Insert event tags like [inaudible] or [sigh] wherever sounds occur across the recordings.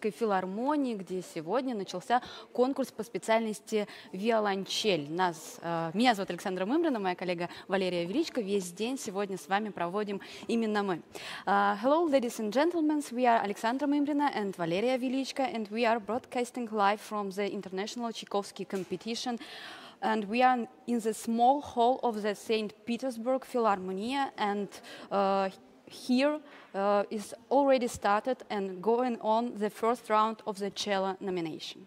Петербургской филармонии, где сегодня начался конкурс по специальности виолончель. Нас, э, меня зовут Александра Мымрина, моя коллега Валерия Величко. Весь день сегодня с вами проводим именно мы. Uh, hello, ladies and gentlemen. We are Alexandra Mimrina and Valeria Velichka, and we are broadcasting live from the International Tchaikovsky competition and we are in the small hall of the St. Petersburg Philharmonia, and uh, here uh, is already started and going on the first round of the cello nomination.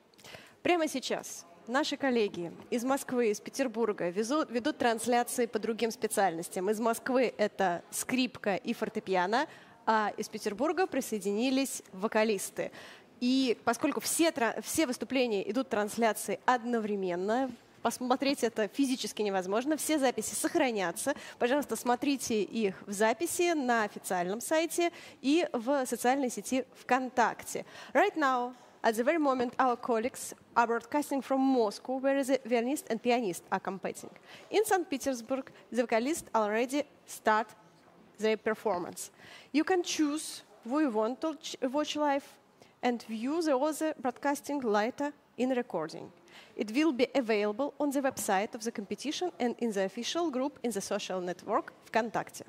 Прямо сейчас наши коллеги из Москвы, из Петербурга везут, ведут трансляции по другим специальностям. Из Москвы это скрипка и фортепиано, а из Петербурга присоединились вокалисты. И поскольку все, все выступления идут трансляции одновременно, посмотреть это физически невозможно. Все записи сохранятся. Пожалуйста, смотрите их в записи на официальном сайте и в социальной сети ВКонтакте. Right now, at the very moment, our colleagues are broadcasting from Moscow, where the violinist and pianist are competing. In St. Petersburg, the vocalist already start their performance. You can choose who you want to watch live and view the other broadcasting later in recording. It will be available on the website of the competition and in the official group in the social network ВКонтакте.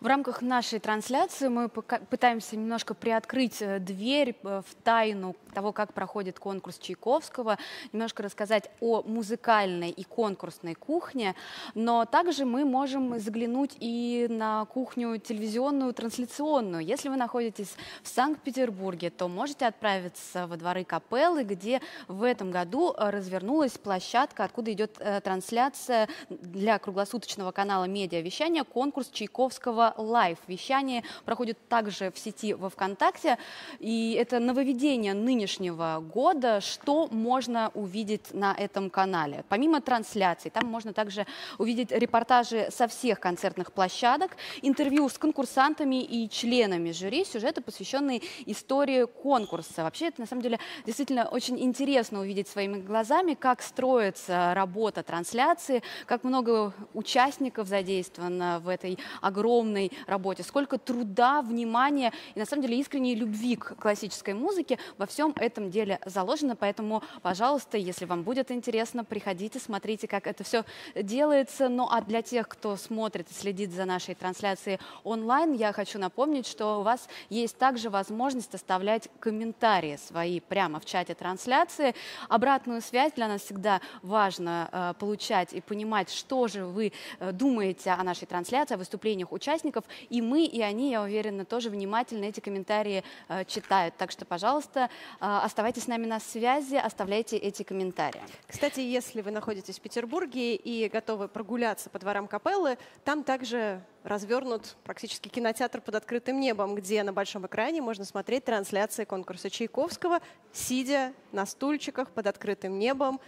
В рамках нашей трансляции мы пытаемся немножко приоткрыть э, дверь э, в тайну того, как проходит конкурс Чайковского, немножко рассказать о музыкальной и конкурсной кухне, но также мы можем заглянуть и на кухню телевизионную, трансляционную. Если вы находитесь в Санкт-Петербурге, то можете отправиться во дворы капеллы, где в этом году э, развернулась площадка, откуда идет трансляция для круглосуточного канала медиавещания конкурс Чайковского Live. Вещание проходит также в сети во ВКонтакте. И это нововведение нынешнего года, что можно увидеть на этом канале. Помимо трансляций, там можно также увидеть репортажи со всех концертных площадок, интервью с конкурсантами и членами жюри, сюжеты, посвященные истории конкурса. Вообще, это на самом деле действительно очень интересно увидеть своими глазами, как строится работа трансляции, как много участников задействовано в этой огромной огромной работе, сколько труда, внимания и на самом деле искренней любви к классической музыке во всем этом деле заложено. Поэтому, пожалуйста, если вам будет интересно, приходите, смотрите, как это все делается. Ну а для тех, кто смотрит и следит за нашей трансляцией онлайн, я хочу напомнить, что у вас есть также возможность оставлять комментарии свои прямо в чате трансляции. Обратную связь для нас всегда важно э, получать и понимать, что же вы э, думаете о нашей трансляции, о выступлениях участников участников, и мы, и они, я уверена, тоже внимательно эти комментарии э, читают. Так что, пожалуйста, э, оставайтесь с нами на связи, оставляйте эти комментарии. Кстати, если вы находитесь в Петербурге и готовы прогуляться по дворам капеллы, там также развернут практически кинотеатр под открытым небом, где на большом экране можно смотреть трансляции конкурса Чайковского, сидя на стульчиках под открытым небом.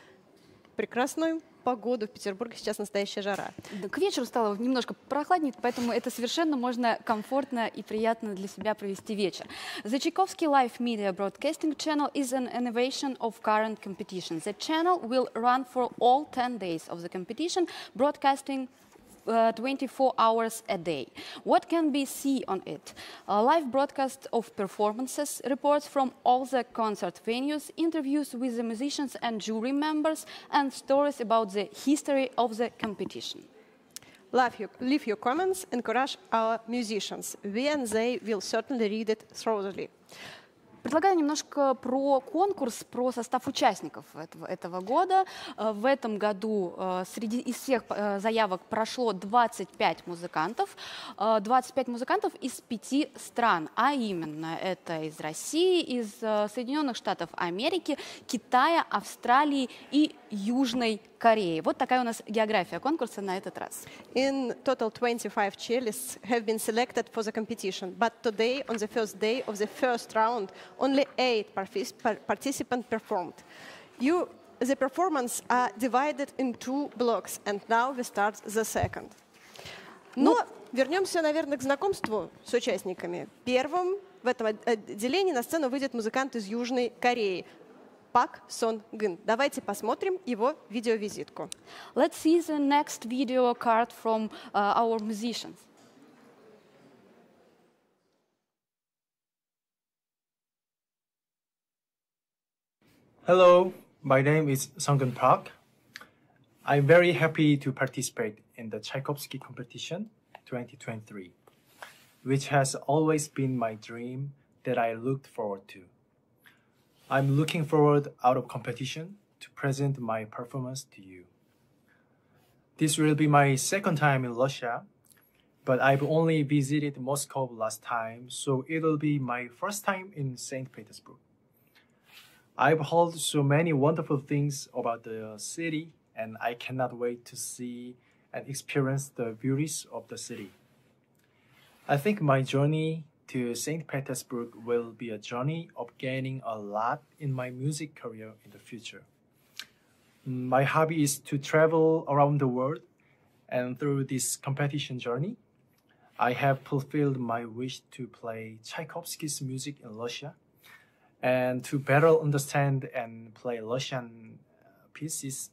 Прекрасную погоду в Петербурге сейчас настоящая жара. К вечеру стало немножко прохладнее, поэтому это совершенно можно комфортно и приятно для себя провести вечер. The Tchaikovsky Live Media Broadcasting Channel is an innovation of current competition. The channel will run for all 10 days of the competition, broadcasting uh, 24 hours a day. What can be seen on it? A live broadcast of performances, reports from all the concert venues, interviews with the musicians and jury members, and stories about the history of the competition. Leave your, leave your comments, encourage our musicians. We and they will certainly read it thoroughly. Предлагаю немножко про конкурс, про состав участников этого, этого года. Э, в этом году э, среди из всех э, заявок прошло 25 музыкантов. 25 музыкантов из пяти стран, а именно это из России, из Соединенных Штатов Америки, Китая, Австралии и Южной Кореи. Вот такая у нас география конкурса на этот раз. In total 25 cellists have been selected for the competition, but today, on the first day of the first round, only eight participants performed. You, the performance are divided in two blocks, and now we start the second. Но ну, вернемся, наверное, к знакомству с участниками. Первым в этом отделении на сцену выйдет музыкант из Южной Кореи. Пак Сон Гын. Давайте посмотрим его видеовизитку. Let's see the next video card from uh, our musicians. Hello, my name is Sunggun Park. I'm very happy to participate in the Tchaikovsky competition 2023, which has always been my dream that I looked forward to. I'm looking forward out of competition to present my performance to you. This will be my second time in Russia, but I've only visited Moscow last time, so it'll be my first time in St. Petersburg. I've heard so many wonderful things about the city, and I cannot wait to see and experience the beauties of the city. I think my journey to St. Petersburg will be a journey of gaining a lot in my music career in the future. My hobby is to travel around the world, and through this competition journey, I have fulfilled my wish to play Tchaikovsky's music in Russia and to better understand and play Russian pieces,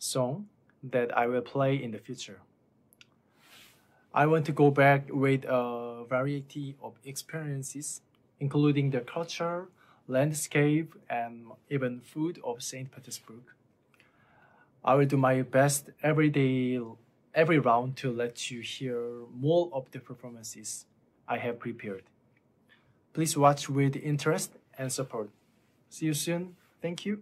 song that I will play in the future. I want to go back with a variety of experiences, including the culture, landscape, and even food of St. Petersburg. I will do my best every day, every round to let you hear more of the performances I have prepared. Please watch with interest and support. See you soon. Thank you.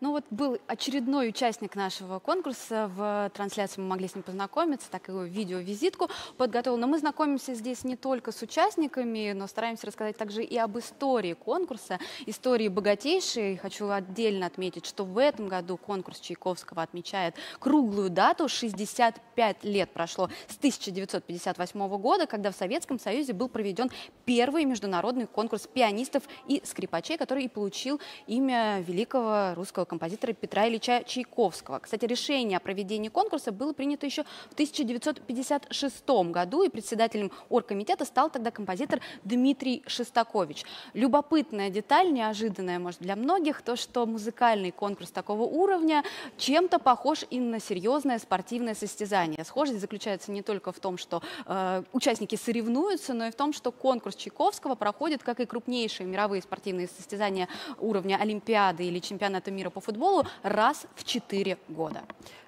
Ну вот был очередной участник нашего конкурса. В трансляции мы могли с ним познакомиться, так и видео-визитку подготовил. Но мы знакомимся здесь не только с участниками, но стараемся рассказать также и об истории конкурса. Истории богатейшие. Хочу отдельно отметить, что в этом году конкурс Чайковского отмечает круглую дату. 65 лет прошло с 1958 года, когда в Советском Союзе был проведен первый международный конкурс пианистов и скрипачей, который и получил имя великого русского композитора Петра Ильича Чайковского. Кстати, решение о проведении конкурса было принято еще в 1956 году, и председателем оргкомитета стал тогда композитор Дмитрий Шестакович. Любопытная деталь, неожиданная, может, для многих, то, что музыкальный конкурс такого уровня чем-то похож и на серьезное спортивное состязание. Схожесть заключается не только в том, что э, участники соревнуются, но и в том, что конкурс Чайковского проходит, как и крупнейшие мировые спортивные состязания уровня Олимпиады или чемпионата мира по футболу раз в 4 года.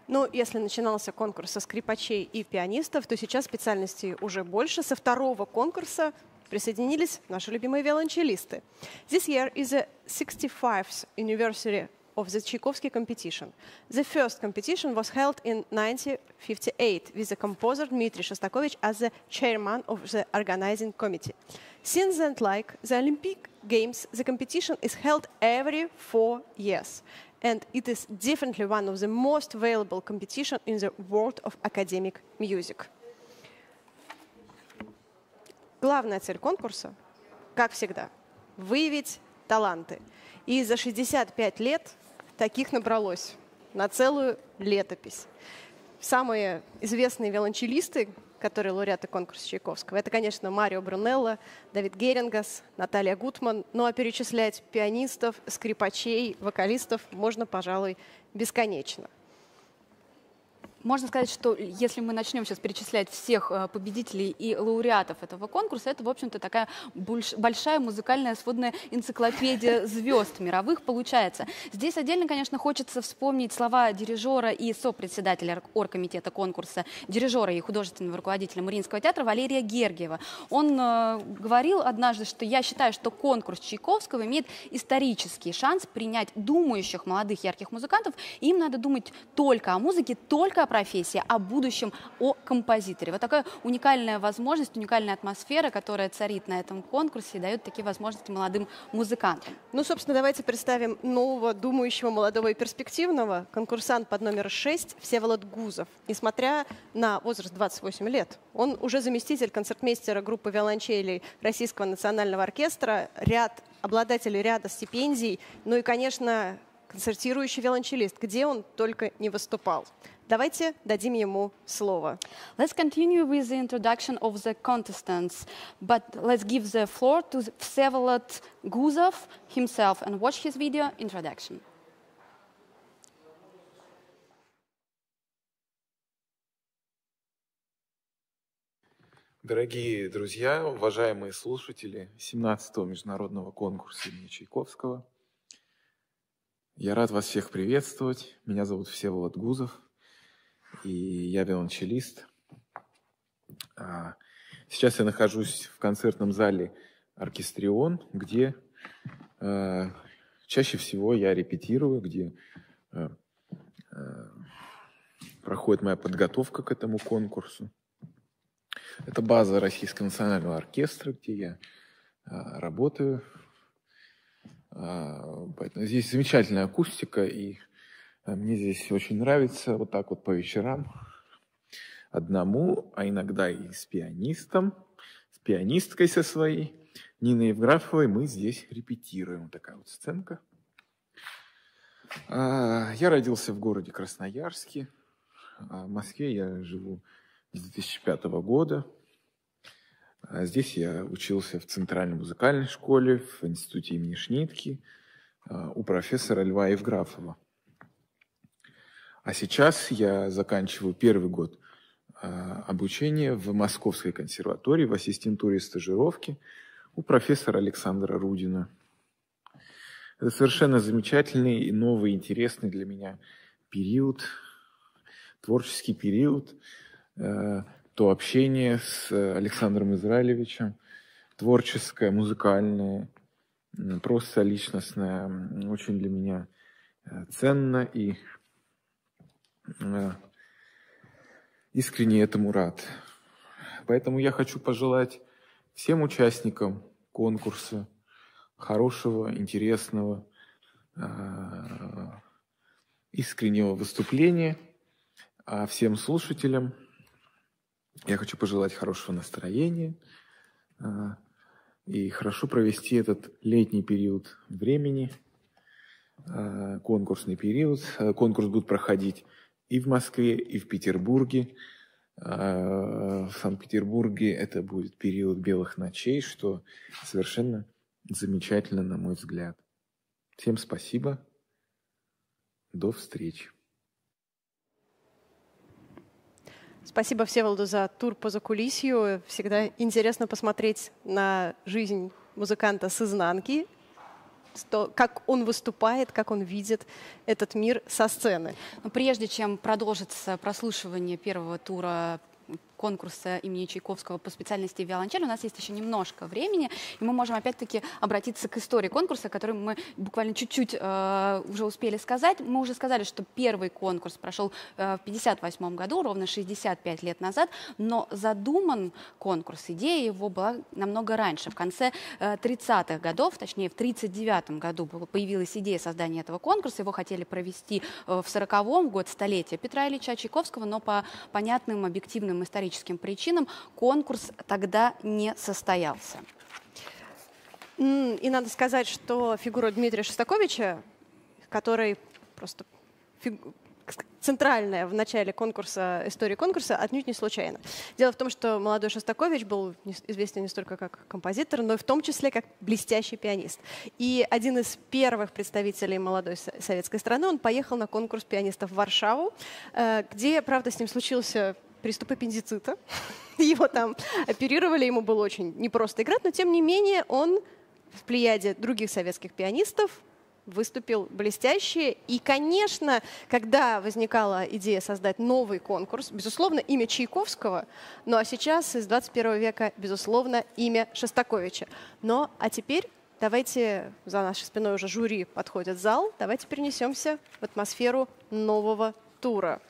Ну, если начинался конкурс со скрипачей и пианистов, то сейчас специальностей уже больше. Со второго конкурса присоединились наши любимые виолончелисты. This year is a 65th anniversary of the Tchaikovsky competition. The first competition was held in 1958 with the composer Dmitry Shostakovich as the chairman of the organizing committee. Since then, like the Olympic Games, the competition is held every four years. And it is definitely one of the most valuable competition in the world of academic music. Главная цель конкурса, как всегда, выявить таланты. И за 65 лет таких набралось на целую летопись. Самые известные виолончелисты, которые лауреаты конкурса Чайковского, это, конечно, Марио Брунелло, Давид Герингас, Наталья Гутман. Ну а перечислять пианистов, скрипачей, вокалистов можно, пожалуй, бесконечно. Можно сказать, что если мы начнем сейчас перечислять всех э, победителей и лауреатов этого конкурса, это, в общем-то, такая большая музыкальная сводная энциклопедия [laughs] звезд мировых получается. Здесь отдельно, конечно, хочется вспомнить слова дирижера и сопредседателя оргкомитета конкурса, дирижера и художественного руководителя Мариинского театра Валерия Гергиева. Он э, говорил однажды, что я считаю, что конкурс Чайковского имеет исторический шанс принять думающих молодых ярких музыкантов. Им надо думать только о музыке, только о профессии, о будущем, о композиторе. Вот такая уникальная возможность, уникальная атмосфера, которая царит на этом конкурсе и дает такие возможности молодым музыкантам. Ну, собственно, давайте представим нового, думающего, молодого и перспективного конкурсант под номер 6 Всеволод Гузов. Несмотря на возраст 28 лет, он уже заместитель концертмейстера группы виолончелей Российского национального оркестра, ряд обладателей ряда стипендий, ну и, конечно, концертирующий виолончелист, где он только не выступал. Давайте дадим ему слово. Let's continue with the introduction of the contestants, but let's give the floor to Vsevolod Guzov himself and watch his video introduction. Дорогие друзья, уважаемые слушатели 17-го международного конкурса имени Чайковского, я рад вас всех приветствовать. Меня зовут Всеволод Гузов, и я виолончелист. А, сейчас я нахожусь в концертном зале «Оркестрион», где а, чаще всего я репетирую, где а, проходит моя подготовка к этому конкурсу. Это база Российского национального оркестра, где я работаю. Поэтому здесь замечательная акустика, и мне здесь очень нравится вот так вот по вечерам одному, а иногда и с пианистом, с пианисткой со своей, Ниной Евграфовой, мы здесь репетируем. Такая вот сценка. Я родился в городе Красноярске. В Москве я живу с 2005 года. А здесь я учился в Центральной музыкальной школе, в институте имени Шнитки, а, у профессора Льва Евграфова. А сейчас я заканчиваю первый год а, обучения в Московской консерватории в ассистентуре стажировки у профессора Александра Рудина. Это совершенно замечательный и новый, интересный для меня период, творческий период – Э, то общение с Александром Израилевичем, творческое, музыкальное, просто личностное, очень для меня э, ценно и искренне этому рад. Поэтому я хочу пожелать всем участникам конкурса хорошего, интересного, искреннего выступления, а всем слушателям – я хочу пожелать хорошего настроения а, и хорошо провести этот летний период времени, а, конкурсный период. А, конкурс будет проходить и в Москве, и в Петербурге. В Санкт-Петербурге это будет период белых ночей, что совершенно замечательно, на мой взгляд. Всем спасибо. До встречи. Спасибо Всеволоду за тур по закулисью. Всегда интересно посмотреть на жизнь музыканта с изнанки, что, как он выступает, как он видит этот мир со сцены. Прежде чем продолжится прослушивание первого тура конкурса имени Чайковского по специальности виолончель. У нас есть еще немножко времени, и мы можем опять-таки обратиться к истории конкурса, который мы буквально чуть-чуть э, уже успели сказать. Мы уже сказали, что первый конкурс прошел э, в 1958 году, ровно 65 лет назад, но задуман конкурс, идея его была намного раньше. В конце э, 30-х годов, точнее в 1939 году появилась идея создания этого конкурса, его хотели провести э, в 40-м год столетия Петра Ильича Чайковского, но по понятным объективным историческим историческим причинам конкурс тогда не состоялся. И надо сказать, что фигура Дмитрия Шостаковича, который просто фигу центральная в начале конкурса, истории конкурса, отнюдь не случайно. Дело в том, что молодой Шостакович был известен не столько как композитор, но и в том числе как блестящий пианист. И один из первых представителей молодой советской страны, он поехал на конкурс пианистов в Варшаву, э, где, правда, с ним случился приступ аппендицита. [laughs] Его там оперировали, ему было очень непросто играть, но тем не менее он в плеяде других советских пианистов выступил блестяще. И, конечно, когда возникала идея создать новый конкурс, безусловно, имя Чайковского, ну а сейчас из 21 века, безусловно, имя Шостаковича. Но, а теперь давайте, за нашей спиной уже жюри подходит зал, давайте перенесемся в атмосферу нового тура.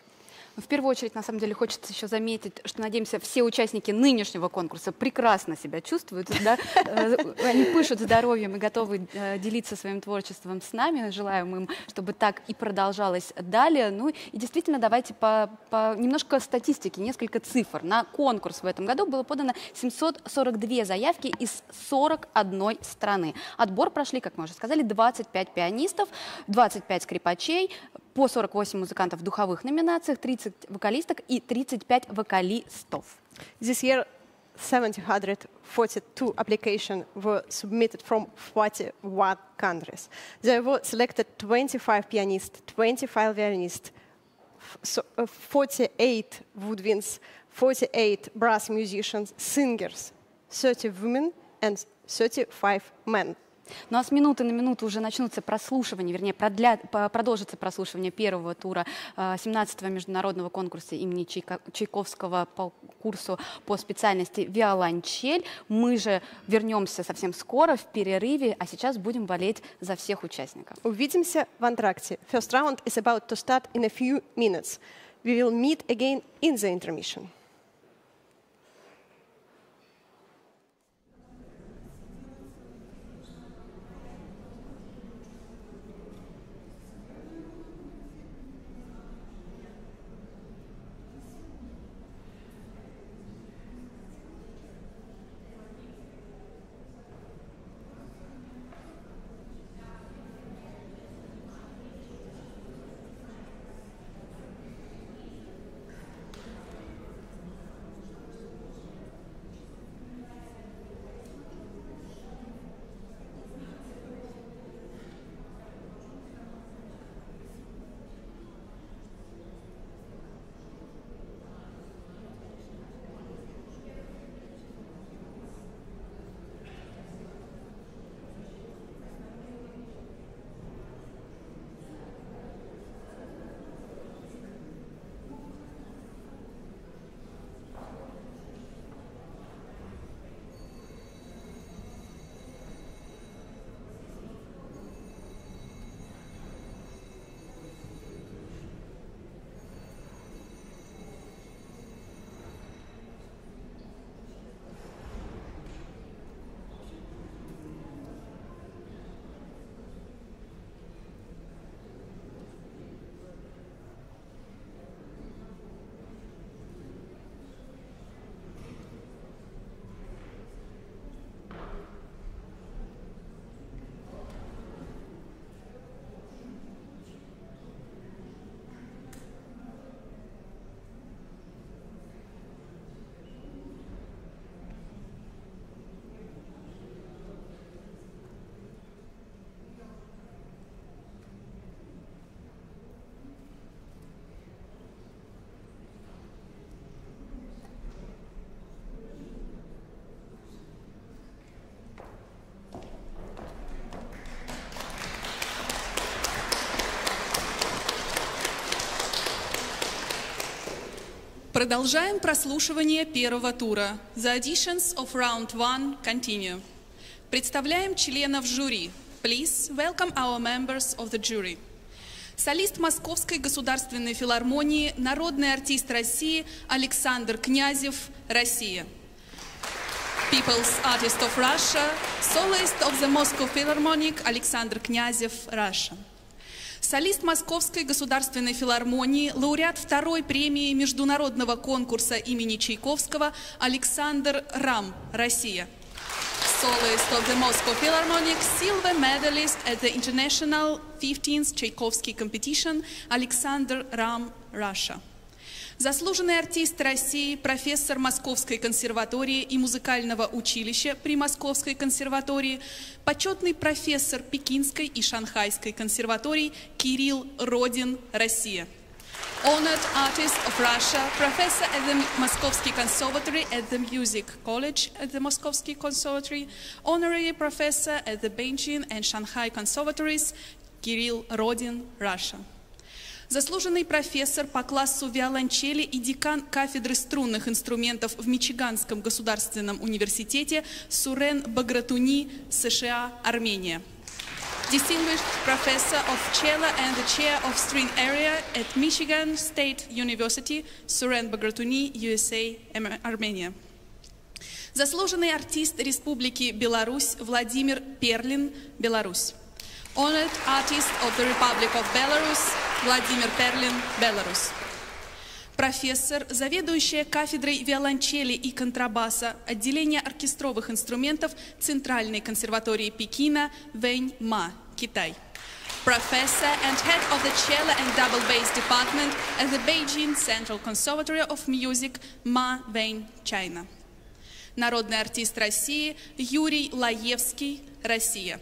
В первую очередь, на самом деле, хочется еще заметить, что, надеемся, все участники нынешнего конкурса прекрасно себя чувствуют, да? Э, они пышут здоровьем и готовы э, делиться своим творчеством с нами. Желаем им, чтобы так и продолжалось далее. Ну и действительно, давайте по, по немножко статистики, несколько цифр. На конкурс в этом году было подано 742 заявки из 41 страны. Отбор прошли, как мы уже сказали, 25 пианистов, 25 скрипачей, по 48 музыкантов в духовых номинациях, 30 вокалисток и 35 вокалистов. This year 742 applications were submitted from 41 countries. There were selected 25 pianists, 25 violinists, 48 woodwinds, 48 brass musicians, singers, 30 women and 35 men. Ну а с минуты на минуту уже начнутся прослушивания, вернее, продля... продолжится прослушивание первого тура 17-го международного конкурса имени. Чайковского по курсу по специальности виолончель. Мы же вернемся совсем скоро в перерыве, а сейчас будем болеть за всех участников. Увидимся в антракте. First round is about to start in a few minutes. We will meet again in the intermission. Продолжаем прослушивание первого тура. The auditions of round one continue. Представляем членов жюри. Please welcome our members of the jury. Солист Московской государственной филармонии, народный артист России Александр Князев, Россия. People's Artist of Russia, soloist of the Moscow Philharmonic Александр Князев, Russia солист Московской государственной филармонии, лауреат второй премии международного конкурса имени Чайковского Александр Рам, Россия. Soloist of the Moscow Philharmonic, silver medalist at the International 15th Tchaikovsky Competition, Alexander Ram, Russia. Заслуженный артист России, профессор Московской консерватории и музыкального училища при Московской консерватории, почетный профессор Пекинской и Шанхайской консерваторий Кирилл Родин, Россия. Honored artist of Russia, professor at the Moskovsky Conservatory at the Music College at the Moskovsky Conservatory, honorary professor at the Beijing and Shanghai Conservatories, Kirill Rodin, Russia заслуженный профессор по классу виолончели и декан кафедры струнных инструментов в Мичиганском государственном университете Сурен Багратуни, США, Армения. Distinguished Professor of Cello and the Chair of String Area at Michigan State University, Suren Bagratuni, USA, Армения. Заслуженный артист Республики Беларусь Владимир Перлин, Беларусь. Honored Artist of the Republic of Belarus Владимир Перлин, Беларусь. Профессор, заведующая кафедрой виолончели и контрабаса отделения оркестровых инструментов Центральной консерватории Пекина Вэнь Ма, Китай. Professor and head of the cello and double bass department at the Beijing Central Conservatory of Music Ma Вэнь, China. Народный артист России Юрий Лаевский, Россия.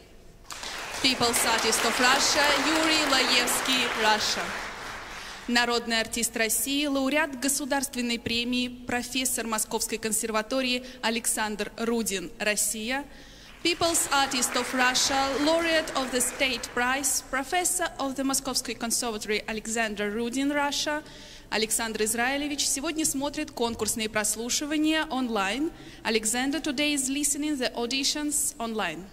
People's Artist of Russia, Yuri Laevsky, Russia. народный артист России, лауреат государственной премии, профессор Московской консерватории Александр Рудин, Россия, People's Artist of Russia, laureate of the State Prize, professor of the Moskovsky Conservatory Alexander Rudin, Russia, Александр Израилевич сегодня смотрит конкурсные прослушивания онлайн. Alexander today is listening the auditions online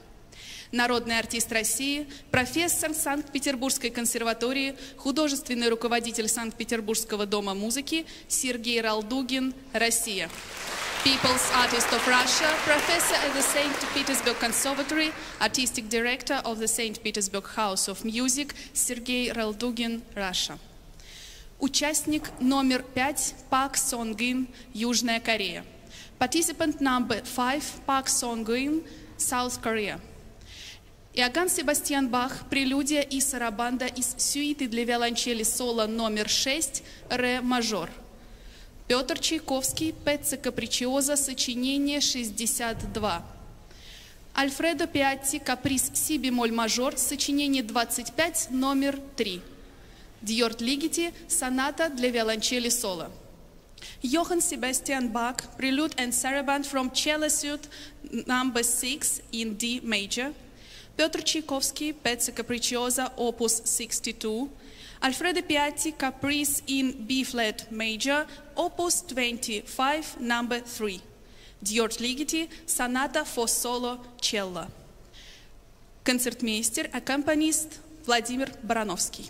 народный артист России, профессор Санкт-Петербургской консерватории, художественный руководитель Санкт-Петербургского дома музыки Сергей Ралдугин, Россия. People's Artist of Russia, professor at the St. Petersburg Conservatory, artistic director of the St. Petersburg House of Music, Сергей Ралдугин, Russia. Участник номер пять Пак Сонгин, Южная Корея. Participant number five Пак Сонгин, South Korea. Иоганн Себастьян Бах, прелюдия и сарабанда из сюиты для виолончели соло номер 6, ре мажор. Петр Чайковский, Пеца Капричиоза, сочинение 62. Альфредо Пиатти, каприз си бемоль мажор, сочинение 25, номер 3. Дьорт Лигити, соната для виолончели соло. Johann Sebastian Bach, Prelude and Saraband from Cello Suite number 6 in D major. Петр Чайковский, Pezzo Capricciosa, Opus 62, Alfredo Piatti, Caprice in B-flat major, Opus 25, number 3, Diort Ligeti, Sonata for solo cello. Концертмейстер, аккомпанист Владимир Барановский.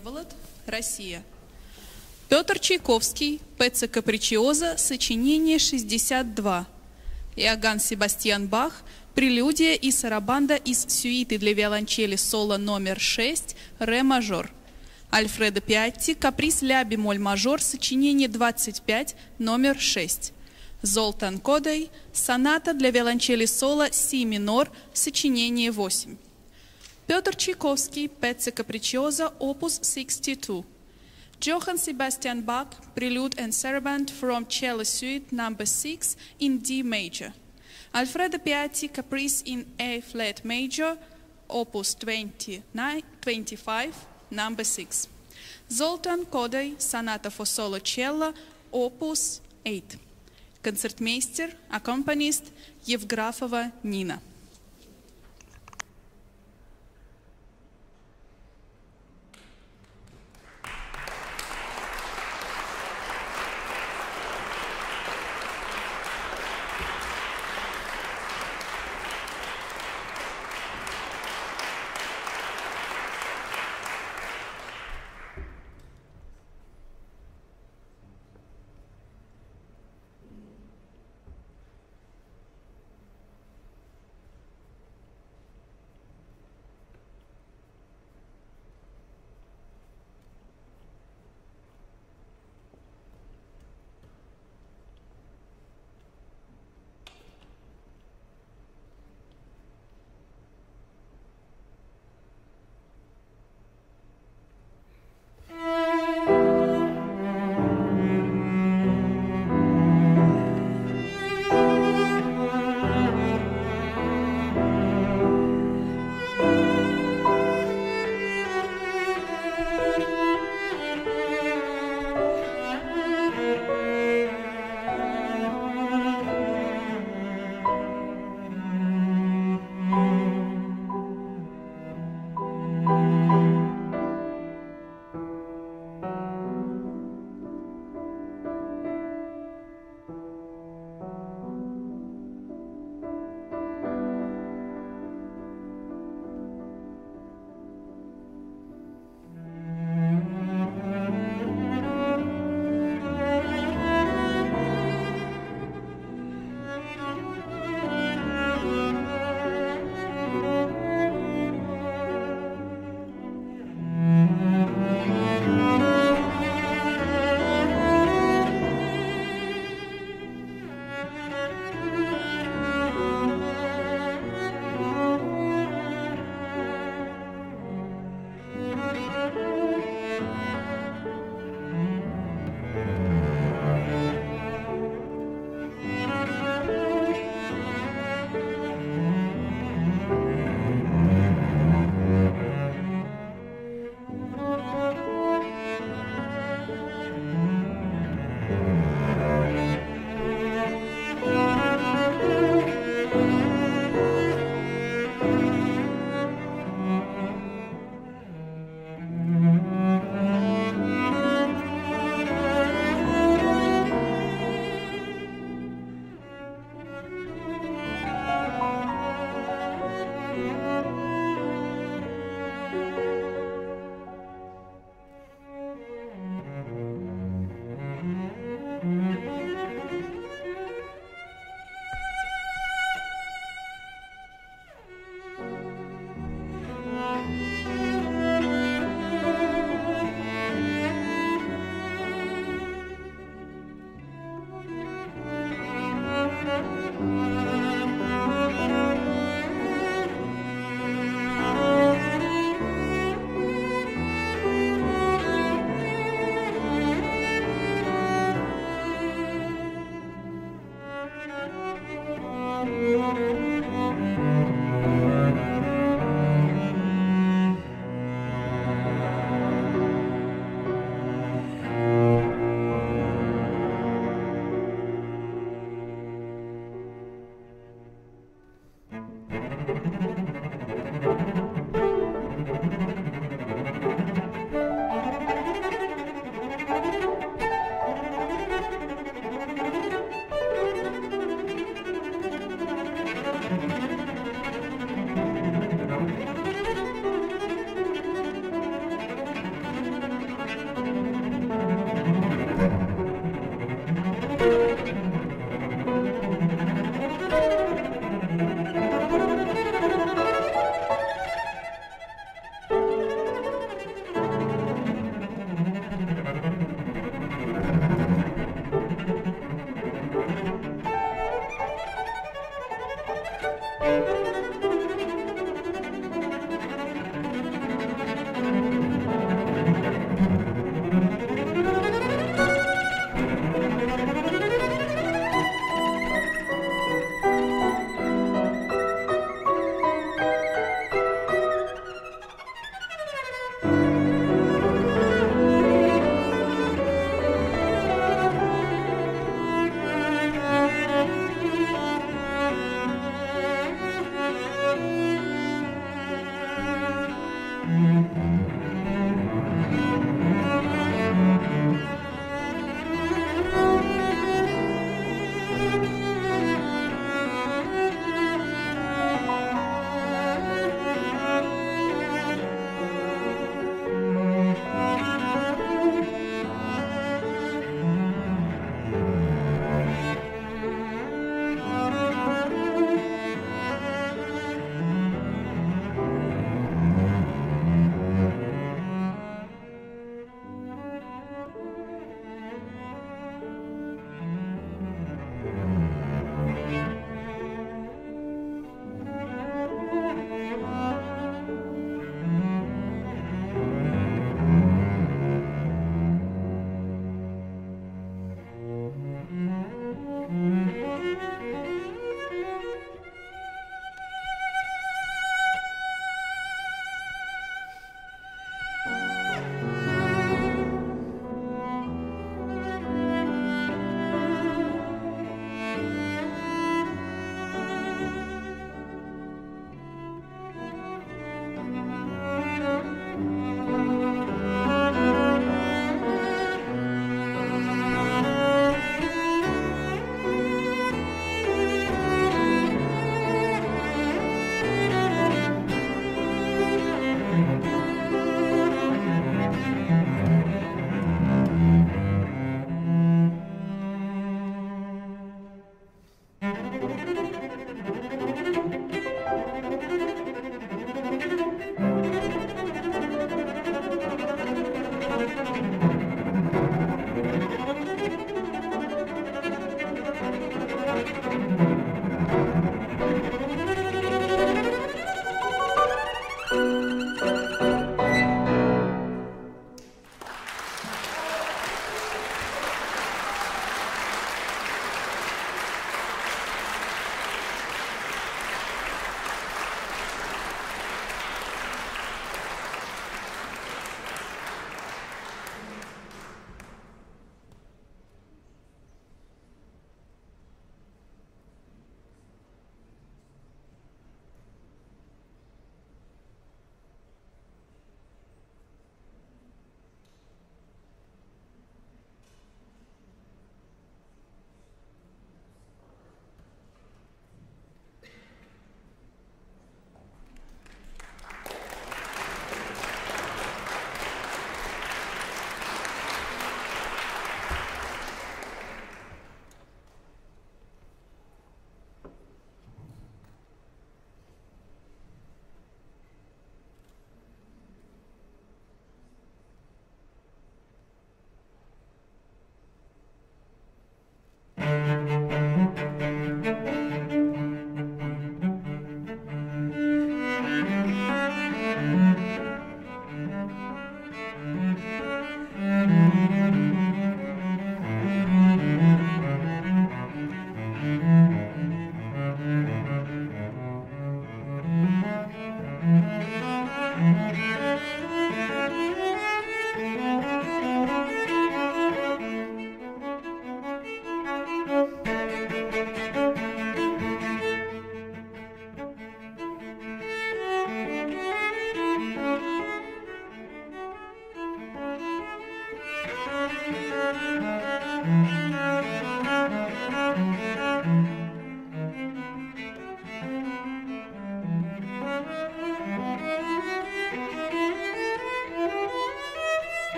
Всеволод, Россия. Петр Чайковский, Пеца Капричиоза, сочинение 62. Иоганн Себастьян Бах, прелюдия и сарабанда из сюиты для виолончели соло номер 6, ре мажор. Альфредо Пиатти, каприз ля бемоль мажор, сочинение 25, номер 6. Золтан Кодой, соната для виолончели соло си минор, сочинение 8. Петр Чайковский, Пezza Capricciosa, Opus 62. Johann Sebastian Bach, Prelude and Saraband from Cello Suite number 6 in D major. Alfredo Piatti, Caprice in A flat major, Opus 29, 25, number 6. Zoltan Kodai, Sonata for Solo Cello, Opus 8. Концертмейстер, аккомпанист Евграфова Нина.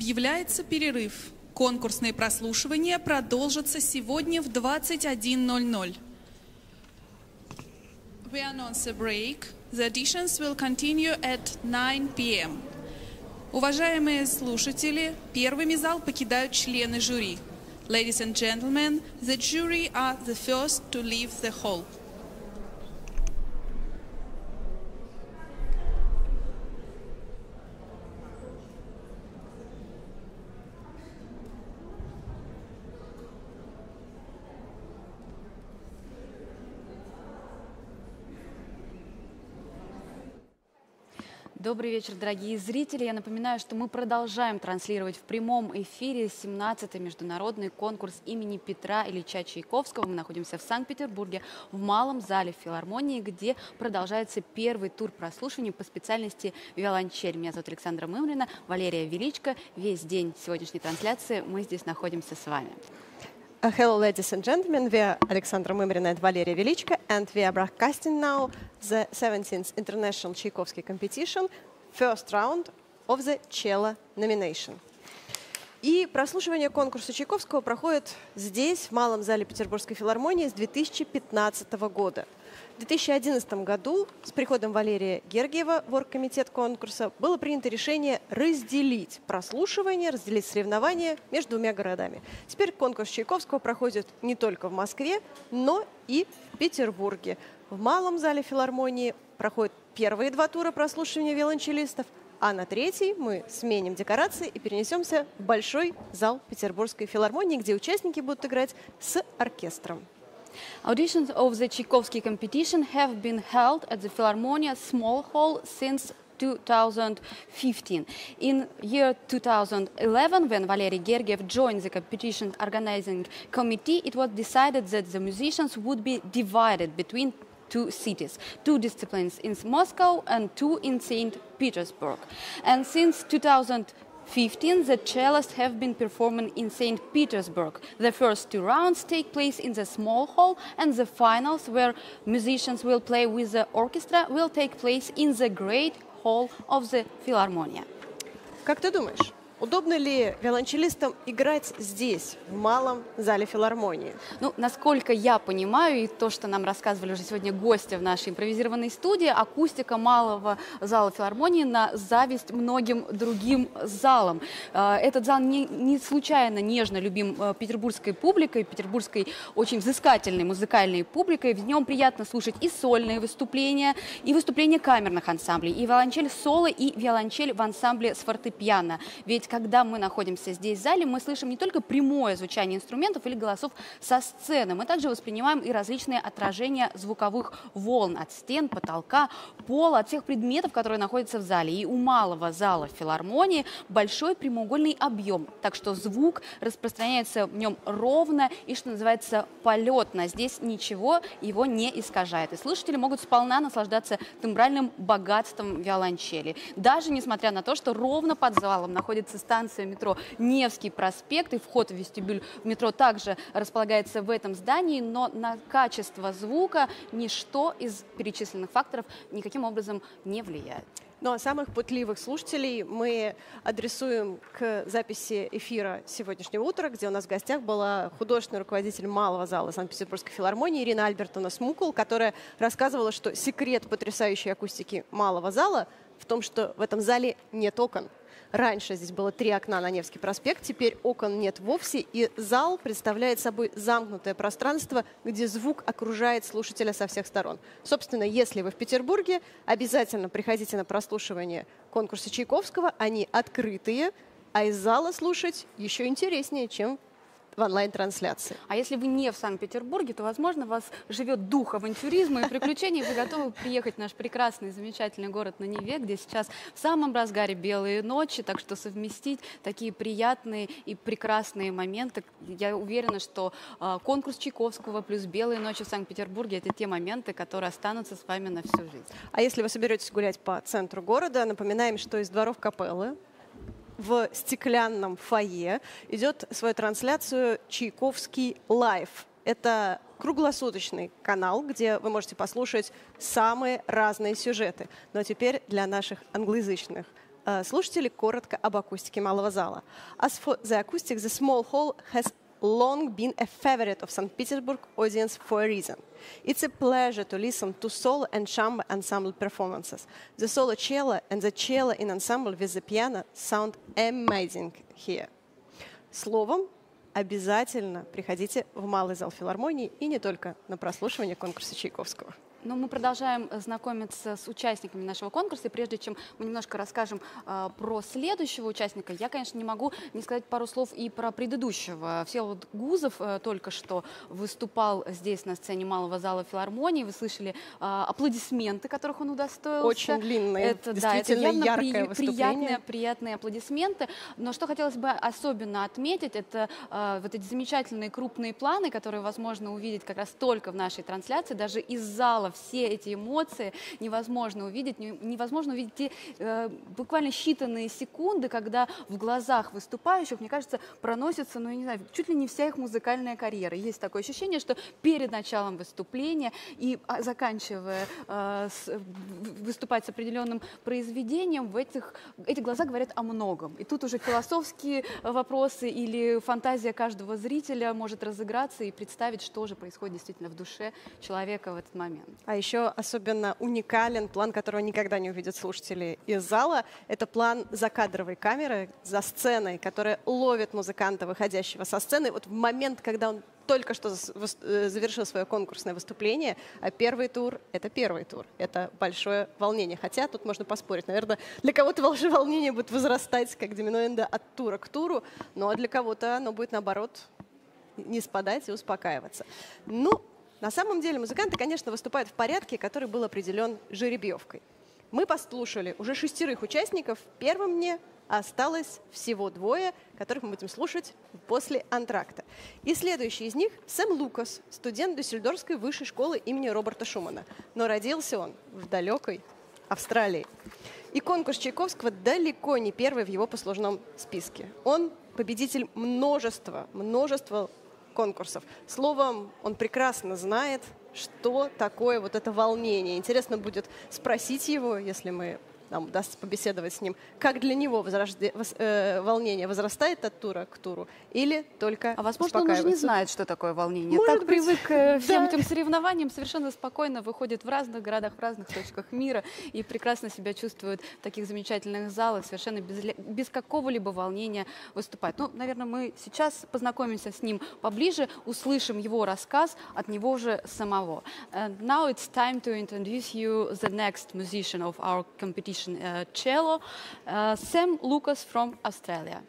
Объявляется перерыв. Конкурсные прослушивания продолжатся сегодня в 21.00. We announce a break. The auditions will continue at 9 p.m. Уважаемые слушатели, первыми зал покидают члены жюри. Ladies and gentlemen, the jury are the first to leave the hall. Вечер, дорогие зрители. Я напоминаю, что мы продолжаем транслировать в прямом эфире 17-й международный конкурс имени Петра Ильича Чайковского. Мы находимся в Санкт-Петербурге, в Малом зале филармонии, где продолжается первый тур прослушивания по специальности виолончель. Меня зовут Александра Мымрина, Валерия Величко. Весь день сегодняшней трансляции мы здесь находимся с вами. Uh, hello, ladies and gentlemen. We are Alexandra Mimrina and Valeria Velichka, and we are broadcasting now the 17th International Tchaikovsky Competition, first round of the cello nomination. И прослушивание конкурса Чайковского проходит здесь, в Малом зале Петербургской филармонии с 2015 года – В 2011 году с приходом Валерия Гергиева в оргкомитет конкурса было принято решение разделить прослушивание, разделить соревнования между двумя городами. Теперь конкурс Чайковского проходит не только в Москве, но и в Петербурге. В Малом зале филармонии проходят первые два тура прослушивания виолончелистов, а на третий мы сменим декорации и перенесемся в большой зал Петербургской филармонии, где участники будут играть с оркестром. Auditions of the Tchaikovsky competition have been held at the Philharmonia Small Hall since 2015. In year 2011, when Valery Gergiev joined the competition organizing committee, it was decided that the musicians would be divided between two cities, two disciplines in Moscow and two in St. Petersburg. And since 2015, 15, the cellists have been performing in St. Petersburg. The first two rounds take place in the small hall, and the finals, where musicians will play with the orchestra, will take place in the great hall of the Philharmonia. Как ты думаешь, Удобно ли виолончелистам играть здесь, в малом зале филармонии? Ну, насколько я понимаю, и то, что нам рассказывали уже сегодня гости в нашей импровизированной студии, акустика малого зала филармонии на зависть многим другим залам. Э, этот зал не, не случайно нежно любим э, петербургской публикой, петербургской очень взыскательной музыкальной публикой. В нем приятно слушать и сольные выступления, и выступления камерных ансамблей, и виолончель соло, и виолончель в ансамбле с фортепиано. Ведь когда мы находимся здесь в зале, мы слышим не только прямое звучание инструментов или голосов со сцены, мы также воспринимаем и различные отражения звуковых волн от стен, потолка, пола, от всех предметов, которые находятся в зале. И у малого зала филармонии большой прямоугольный объем, так что звук распространяется в нем ровно и, что называется, полетно. Здесь ничего его не искажает. И слушатели могут сполна наслаждаться тембральным богатством виолончели. Даже несмотря на то, что ровно под залом находится станция метро Невский проспект, и вход в вестибюль в метро также располагается в этом здании, но на качество звука ничто из перечисленных факторов никаким образом не влияет. Ну а самых путливых слушателей мы адресуем к записи эфира сегодняшнего утра, где у нас в гостях была художественный руководитель малого зала Санкт-Петербургской филармонии Ирина Альбертовна Смукул, которая рассказывала, что секрет потрясающей акустики малого зала в том, что в этом зале нет окон. Раньше здесь было три окна на Невский проспект, теперь окон нет вовсе, и зал представляет собой замкнутое пространство, где звук окружает слушателя со всех сторон. Собственно, если вы в Петербурге, обязательно приходите на прослушивание конкурса Чайковского, они открытые, а из зала слушать еще интереснее, чем в онлайн-трансляции. А если вы не в Санкт-Петербурге, то, возможно, вас живет дух авантюризма и приключений, и вы готовы приехать в наш прекрасный, замечательный город на Неве, где сейчас в самом разгаре белые ночи, так что совместить такие приятные и прекрасные моменты. Я уверена, что э, конкурс Чайковского плюс белые ночи в Санкт-Петербурге – это те моменты, которые останутся с вами на всю жизнь. А если вы соберетесь гулять по центру города, напоминаем, что из дворов капеллы в стеклянном фойе идет свою трансляцию «Чайковский Live». Это круглосуточный канал, где вы можете послушать самые разные сюжеты. Но теперь для наших англоязычных э, слушателей коротко об акустике малого зала. As for the acoustics, the small hall has long been a favorite of St. Petersburg audience for a reason. It's a pleasure to listen to solo and chamber ensemble performances. The solo cello and the cello in ensemble with the piano sound amazing here. Словом, обязательно приходите в Малый зал филармонии и не только на прослушивание конкурса Чайковского. Но мы продолжаем э, знакомиться с участниками нашего конкурса. И прежде чем мы немножко расскажем э, про следующего участника, я, конечно, не могу не сказать пару слов и про предыдущего. Всеволод Гузов э, только что выступал здесь на сцене Малого зала филармонии. Вы слышали э, аплодисменты, которых он удостоился. Очень длинные, это, да, это явно яркое при, приятные, приятные аплодисменты. Но что хотелось бы особенно отметить, это э, вот эти замечательные крупные планы, которые возможно увидеть как раз только в нашей трансляции, даже из зала все эти эмоции невозможно увидеть, невозможно увидеть те э, буквально считанные секунды, когда в глазах выступающих, мне кажется, проносится, ну, я не знаю, чуть ли не вся их музыкальная карьера. Есть такое ощущение, что перед началом выступления и а, заканчивая э, с, выступать с определенным произведением, в этих, эти глаза говорят о многом. И тут уже философские вопросы или фантазия каждого зрителя может разыграться и представить, что же происходит действительно в душе человека в этот момент. А еще особенно уникален план, которого никогда не увидят слушатели из зала. Это план закадровой камеры за сценой, которая ловит музыканта, выходящего со сцены. Вот в момент, когда он только что э, завершил свое конкурсное выступление, а первый тур — это первый тур. Это большое волнение. Хотя тут можно поспорить. Наверное, для кого-то волнение будет возрастать, как доминоэнда, от тура к туру, а для кого-то оно будет, наоборот, не спадать и успокаиваться. Ну, на самом деле музыканты, конечно, выступают в порядке, который был определен жеребьевкой. Мы послушали уже шестерых участников. Первым мне осталось всего двое, которых мы будем слушать после антракта. И следующий из них – Сэм Лукас, студент Дюссельдорфской высшей школы имени Роберта Шумана. Но родился он в далекой Австралии. И конкурс Чайковского далеко не первый в его послужном списке. Он победитель множества, множества конкурсов. Словом, он прекрасно знает, что такое вот это волнение. Интересно будет спросить его, если мы нам удастся побеседовать с ним, как для него возрожде... э, волнение возрастает от тура к туру или только А возможно, он уже не знает, что такое волнение. Может так быть, привык к э, [laughs] всем этим соревнованиям, совершенно спокойно выходит в разных городах, в разных точках мира и прекрасно себя чувствует в таких замечательных залах, совершенно без, без какого-либо волнения выступать. Ну, наверное, мы сейчас познакомимся с ним поближе, услышим его рассказ от него же самого. And now it's time to introduce you the next musician of our competition uh, cello, uh, Sam Lucas from Australia.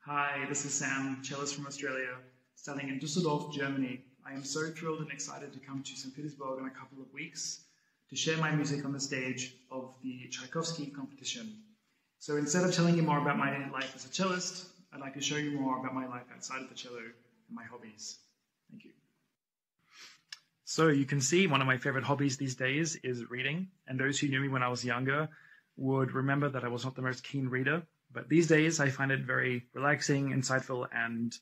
Hi, this is Sam, cellist from Australia, studying in Dusseldorf, Germany. I am so thrilled and excited to come to St. Petersburg in a couple of weeks to share my music on the stage of the Tchaikovsky competition. So instead of telling you more about my life as a cellist, I'd like to show you more about my life outside of the cello and my hobbies. Thank you. So you can see one of my favorite hobbies these days is reading. And those who knew me when I was younger would remember that I was not the most keen reader. But these days I find it very relaxing, insightful, and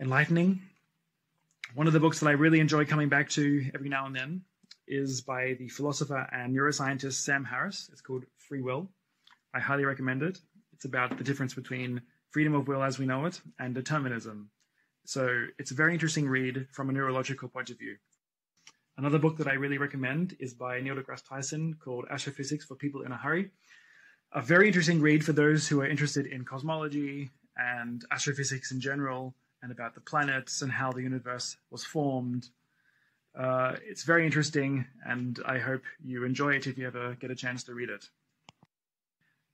enlightening. One of the books that I really enjoy coming back to every now and then is by the philosopher and neuroscientist Sam Harris. It's called Free Will. I highly recommend it. It's about the difference between freedom of will as we know it and determinism. So it's a very interesting read from a neurological point of view. Another book that I really recommend is by Neil deGrasse Tyson called Astrophysics for People in a Hurry. A very interesting read for those who are interested in cosmology and astrophysics in general and about the planets and how the universe was formed. Uh, it's very interesting, and I hope you enjoy it if you ever get a chance to read it.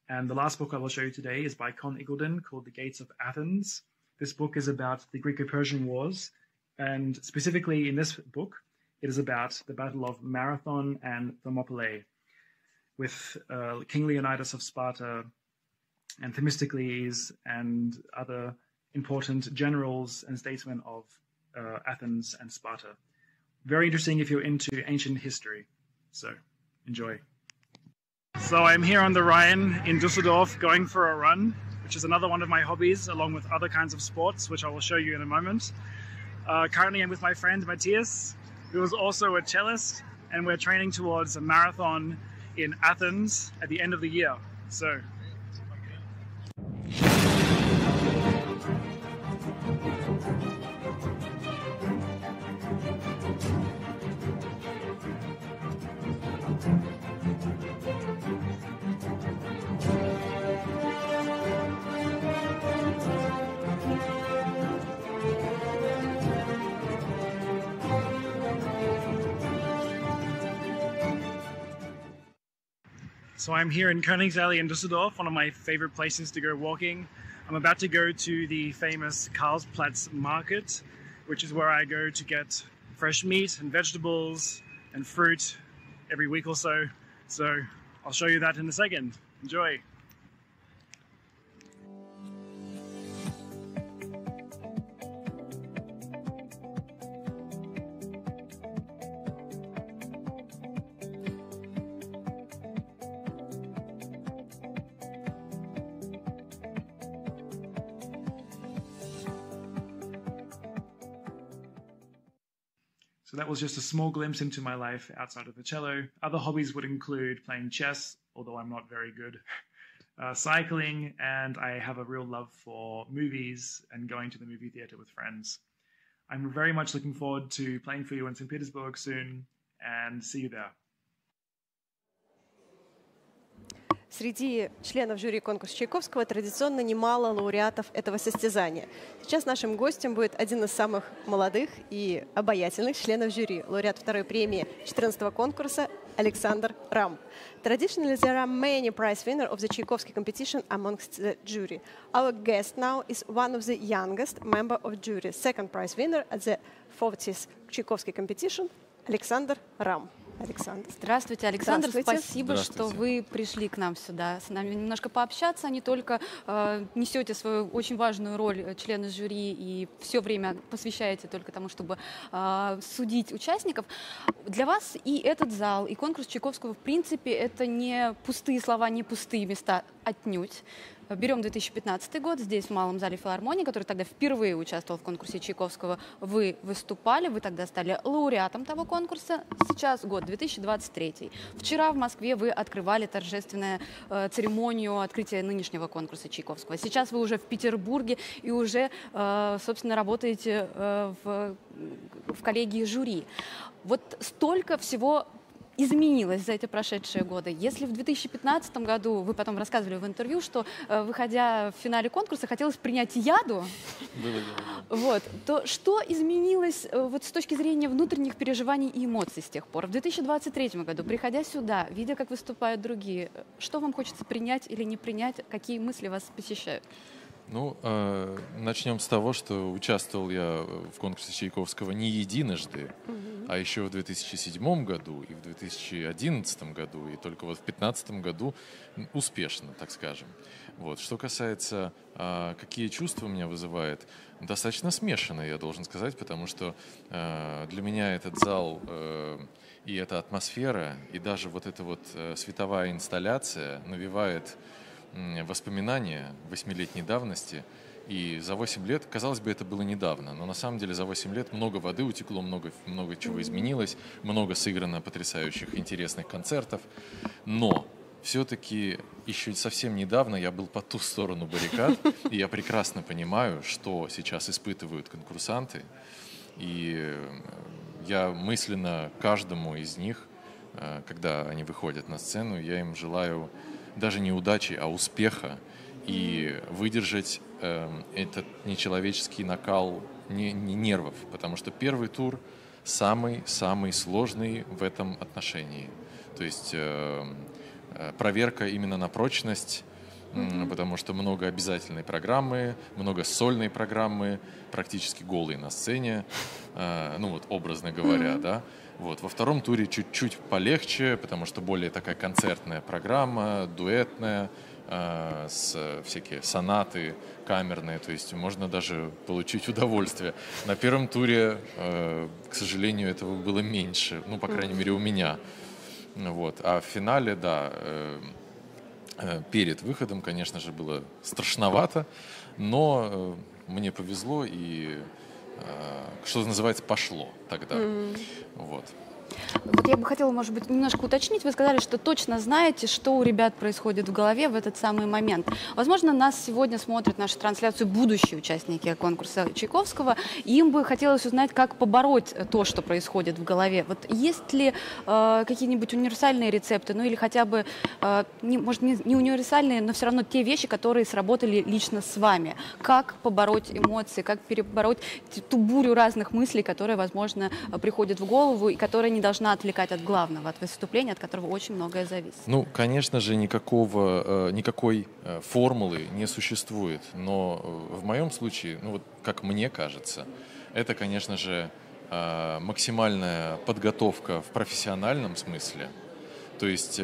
And the last book I will show you today is by Con Iggulden called The Gates of Athens. This book is about the Greco-Persian Wars, and specifically in this book, it is about the Battle of Marathon and Thermopylae, with uh, King Leonidas of Sparta and Themistocles and other important generals and statesmen of uh, Athens and Sparta. Very interesting if you're into ancient history. So enjoy. So I'm here on the Rhine in Dusseldorf going for a run, which is another one of my hobbies, along with other kinds of sports, which I will show you in a moment. Uh, currently, I'm with my friend Matthias. who is also a cellist, and we're training towards a marathon in Athens at the end of the year. So So I'm here in Königsallee in Düsseldorf, one of my favorite places to go walking. I'm about to go to the famous Karlsplatz market, which is where I go to get fresh meat and vegetables and fruit every week or so. So I'll show you that in a second. Enjoy. So that was just a small glimpse into my life outside of the cello. Other hobbies would include playing chess, although I'm not very good, [laughs] uh, cycling, and I have a real love for movies and going to the movie theater with friends. I'm very much looking forward to playing for you in St. Petersburg soon and see you there. Среди членов жюри конкурса Чайковского традиционно немало лауреатов этого состязания. Сейчас нашим гостем будет один из самых молодых и обаятельных членов жюри, лауреат второй премии 14-го конкурса Alexander Ram. Traditionally, there are many prize winners of the Tchaikovsky competition amongst the jury. Our guest now is one of the youngest member of jury, second prize winner at the 40th Tchaikovsky competition, Alexander Ram. Александр. Здравствуйте, Александр. Здравствуйте. Спасибо, Здравствуйте. что вы пришли к нам сюда, с нами немножко пообщаться, не только э, несете свою очень важную роль э, члена жюри и все время посвящаете только тому, чтобы э, судить участников. Для вас и этот зал, и конкурс Чайковского, в принципе, это не пустые слова, не пустые места отнюдь. Берем 2015 год, здесь в Малом зале филармонии, который тогда впервые участвовал в конкурсе Чайковского. Вы выступали, вы тогда стали лауреатом того конкурса. Сейчас год 2023. Вчера в Москве вы открывали торжественную э, церемонию открытия нынешнего конкурса Чайковского. Сейчас вы уже в Петербурге и уже, э, собственно, работаете э, в, в коллегии жюри. Вот столько всего изменилось за эти прошедшие годы. Если в 2015 году, вы потом рассказывали в интервью, что, э, выходя в финале конкурса, хотелось принять яду, Было вот, то что изменилось э, вот с точки зрения внутренних переживаний и эмоций с тех пор? В 2023 году, приходя сюда, видя, как выступают другие, э, что вам хочется принять или не принять, какие мысли вас посещают? Ну, э, начнем с того, что участвовал я в конкурсе Чайковского не единожды, а еще в 2007 году и в 2011 году, и только вот в 2015 году успешно, так скажем. Вот. Что касается, а, какие чувства у меня вызывает, достаточно смешанные, я должен сказать, потому что э, для меня этот зал э, и эта атмосфера, и даже вот эта вот э, световая инсталляция навевает воспоминания восьмилетней давности. И за 8 лет, казалось бы, это было недавно, но на самом деле за 8 лет много воды утекло, много, много чего изменилось, много сыграно потрясающих, интересных концертов. Но все-таки еще совсем недавно я был по ту сторону баррикад, и я прекрасно понимаю, что сейчас испытывают конкурсанты. И э, я мысленно каждому из них, э, когда они выходят на сцену, я им желаю даже не удачи, а успеха. И выдержать эм, этот нечеловеческий накал не- не нервов, потому что первый тур самый-самый сложный в этом отношении. То есть эм, э, проверка именно на прочность, м, потому что много обязательной программы, много сольной программы, практически голые на сцене, э, ну вот образно говоря, да. Вот. Во втором туре чуть-чуть полегче, потому что более такая концертная программа, дуэтная, э, с э, всякие сонаты камерные, то есть можно даже получить удовольствие. На первом туре, э, к сожалению, этого было меньше, ну, по крайней мере, у меня. Вот. А в финале, да, э, э, перед выходом, конечно же, было страшновато, но э, мне повезло, и что называется, пошло тогда. Mm-hmm. Вот. Вот я бы хотела, может быть, немножко уточнить. Вы сказали, что точно знаете, что у ребят происходит в голове в этот самый момент. Возможно, нас сегодня смотрят нашу трансляцию будущие участники конкурса Чайковского. Им бы хотелось узнать, как побороть то, что происходит в голове. Вот есть ли э, какие-нибудь универсальные рецепты, ну или хотя бы, э, не, может, не, не универсальные, но все равно те вещи, которые сработали лично с вами. Как побороть эмоции, как перебороть ту бурю разных мыслей, которые, возможно, приходят в голову и которые не должна отвлекать от главного, от выступления, от которого очень многое зависит. Ну, конечно же, никакого, э, никакой э, формулы не существует. Но э, в моем случае, ну вот как мне кажется, это, конечно же, максимальная подготовка в профессиональном смысле. То есть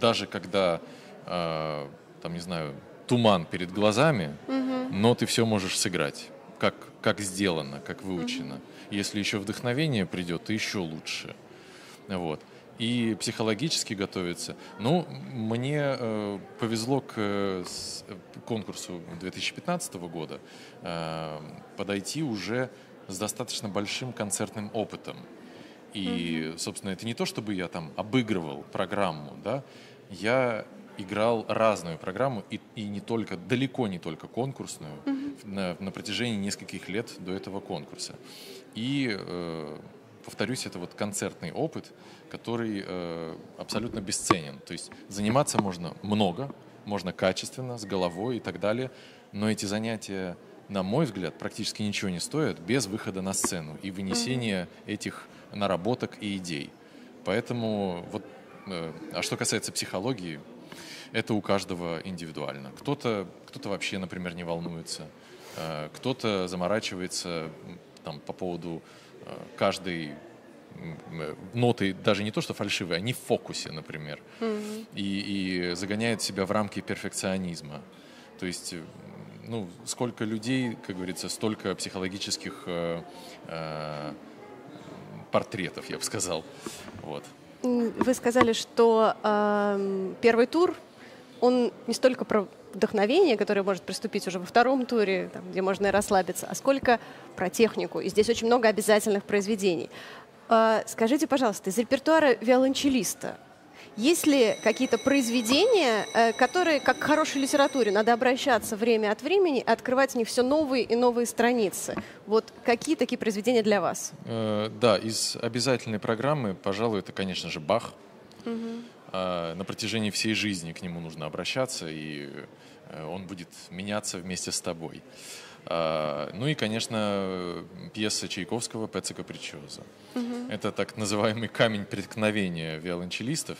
даже когда, там, не знаю, туман перед глазами, угу. но ты все можешь сыграть, как, как сделано, как выучено. Угу. Если еще вдохновение придет, то еще лучше. Вот. И психологически готовиться. Ну, мне э, повезло к э, конкурсу 2015 года э, подойти уже с достаточно большим концертным опытом. И, собственно, это не то, чтобы я там обыгрывал программу, да, я играл разную программу, и, и не только, далеко не только конкурсную, mm-hmm. на, на протяжении нескольких лет до этого конкурса. И, э, повторюсь, это вот концертный опыт, который э, абсолютно бесценен. То есть заниматься можно много, можно качественно, с головой и так далее, но эти занятия, на мой взгляд, практически ничего не стоят без выхода на сцену и вынесения этих наработок и идей. Поэтому вот, э, а что касается психологии, это у каждого индивидуально. Кто-то кто вообще, например, не волнуется, кто-то заморачивается там, по поводу э, каждой э, ноты даже не то что фальшивые, они в фокусе, например, mm-hmm. и, и загоняет себя в рамки перфекционизма. То есть, ну, сколько людей, как говорится, столько психологических э, э, портретов, я бы сказал. Вот. Вы сказали, что э, первый тур он не столько про вдохновение, которое может приступить уже во втором туре, там, где можно и расслабиться, а сколько про технику. И здесь очень много обязательных произведений. А, скажите, пожалуйста, из репертуара виолончелиста есть ли какие-то произведения, э, которые, как к хорошей литературе, надо обращаться время от времени, открывать в них все новые и новые страницы? Вот какие такие произведения для вас? Э, да, из обязательной программы, пожалуй, это, конечно же, Бах. Угу. А, на протяжении всей жизни к нему нужно обращаться, и э, он будет меняться вместе с тобой. А, ну и, конечно, пьеса Чайковского «Пеца Капричоза». Угу. Это так называемый камень преткновения виолончелистов.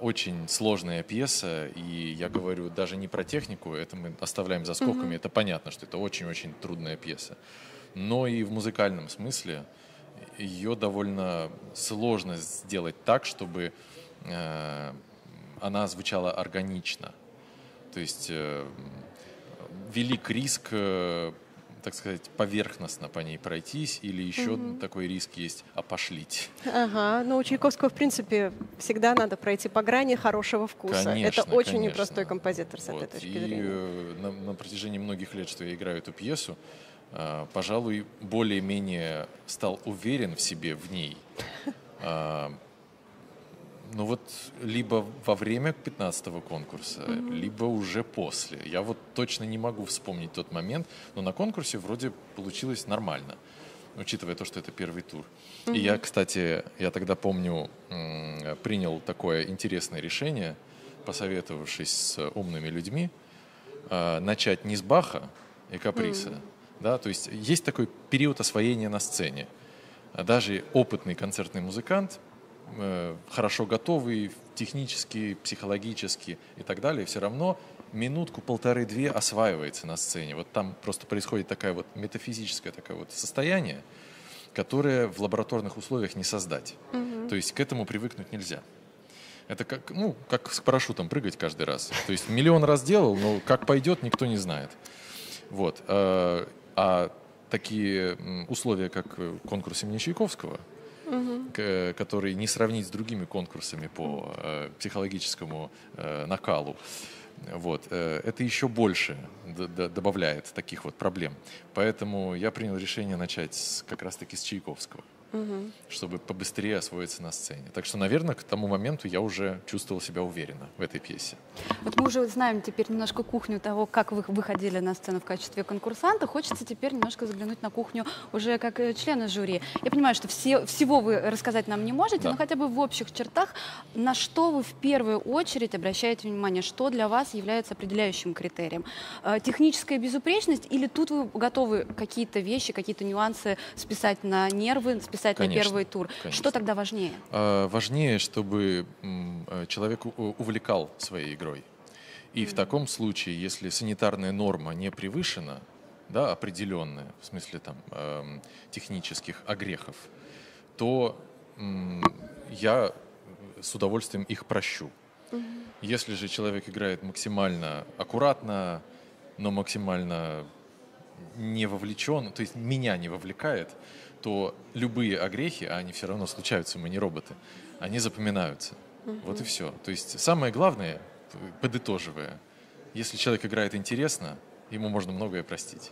Очень сложная пьеса, и я говорю даже не про технику, это мы оставляем за скобками, угу. это понятно, что это очень-очень трудная пьеса. Но и в музыкальном смысле ее довольно сложно сделать так, чтобы Э, она звучала органично. То есть э, велик риск, э, так сказать, поверхностно по ней пройтись, или еще угу. такой риск есть опошлить. Ага, ну у Чайковского, в принципе, всегда надо пройти по грани хорошего вкуса. Конечно, Это очень конечно. непростой композитор с вот. этой точки И зрения. На, на протяжении многих лет, что я играю эту пьесу, пожалуй, более-менее стал уверен в себе в ней. [laughs] Ну вот либо во время 15-го конкурса, mm-hmm. либо уже после. Я вот точно не могу вспомнить тот момент, но на конкурсе вроде получилось нормально, учитывая то, что это первый тур. Mm-hmm. И я, кстати, я тогда помню, принял такое интересное решение, посоветовавшись с умными людьми, а, начать не с Баха и Каприса, mm-hmm. да, то есть есть такой период освоения на сцене. Даже опытный концертный музыкант – Э, хорошо готовый технически, психологически и так далее, все равно минутку, полторы-две осваивается на сцене. Вот там просто происходит такая вот метафизическое такое вот состояние, которое в лабораторных условиях не создать. Угу. То есть к этому привыкнуть нельзя. Это как, ну, как с парашютом прыгать каждый раз. То есть миллион раз делал, но как пойдет, никто не знает. Вот. Э, а такие условия, как конкурс имени Чайковского – угу. который не сравнить с другими конкурсами по э, психологическому э, накалу. Вот. Э, это еще больше добавляет таких вот проблем. Поэтому я принял решение начать как раз-таки с Чайковского угу. чтобы побыстрее освоиться на сцене. Так что, наверное, к тому моменту я уже чувствовал себя уверенно в этой пьесе. Вот мы уже знаем теперь немножко кухню того, как вы выходили на сцену в качестве конкурсанта. Хочется теперь немножко заглянуть на кухню уже как э, члена жюри. Я понимаю, что все, всего вы рассказать нам не можете, да. но хотя бы в общих чертах, на что вы в первую очередь обращаете внимание, что для вас является определяющим критерием? Э, техническая безупречность или тут вы готовы какие-то вещи, какие-то нюансы списать на нервы, списать писать конечно, на первый тур. Конечно. Что тогда важнее? А, важнее, чтобы э, человек увлекал своей игрой. И mm-hmm. в таком случае, если санитарная норма не превышена, да, определенная, в смысле там э, технических огрехов, то э, я с удовольствием их прощу. Mm-hmm. Если же человек играет максимально аккуратно, но максимально не вовлечен, то есть меня не вовлекает, то любые огрехи, а они все равно случаются, мы не роботы, они запоминаются. Угу. Вот и все. То есть самое главное, подытоживая, если человек играет интересно, ему можно многое простить.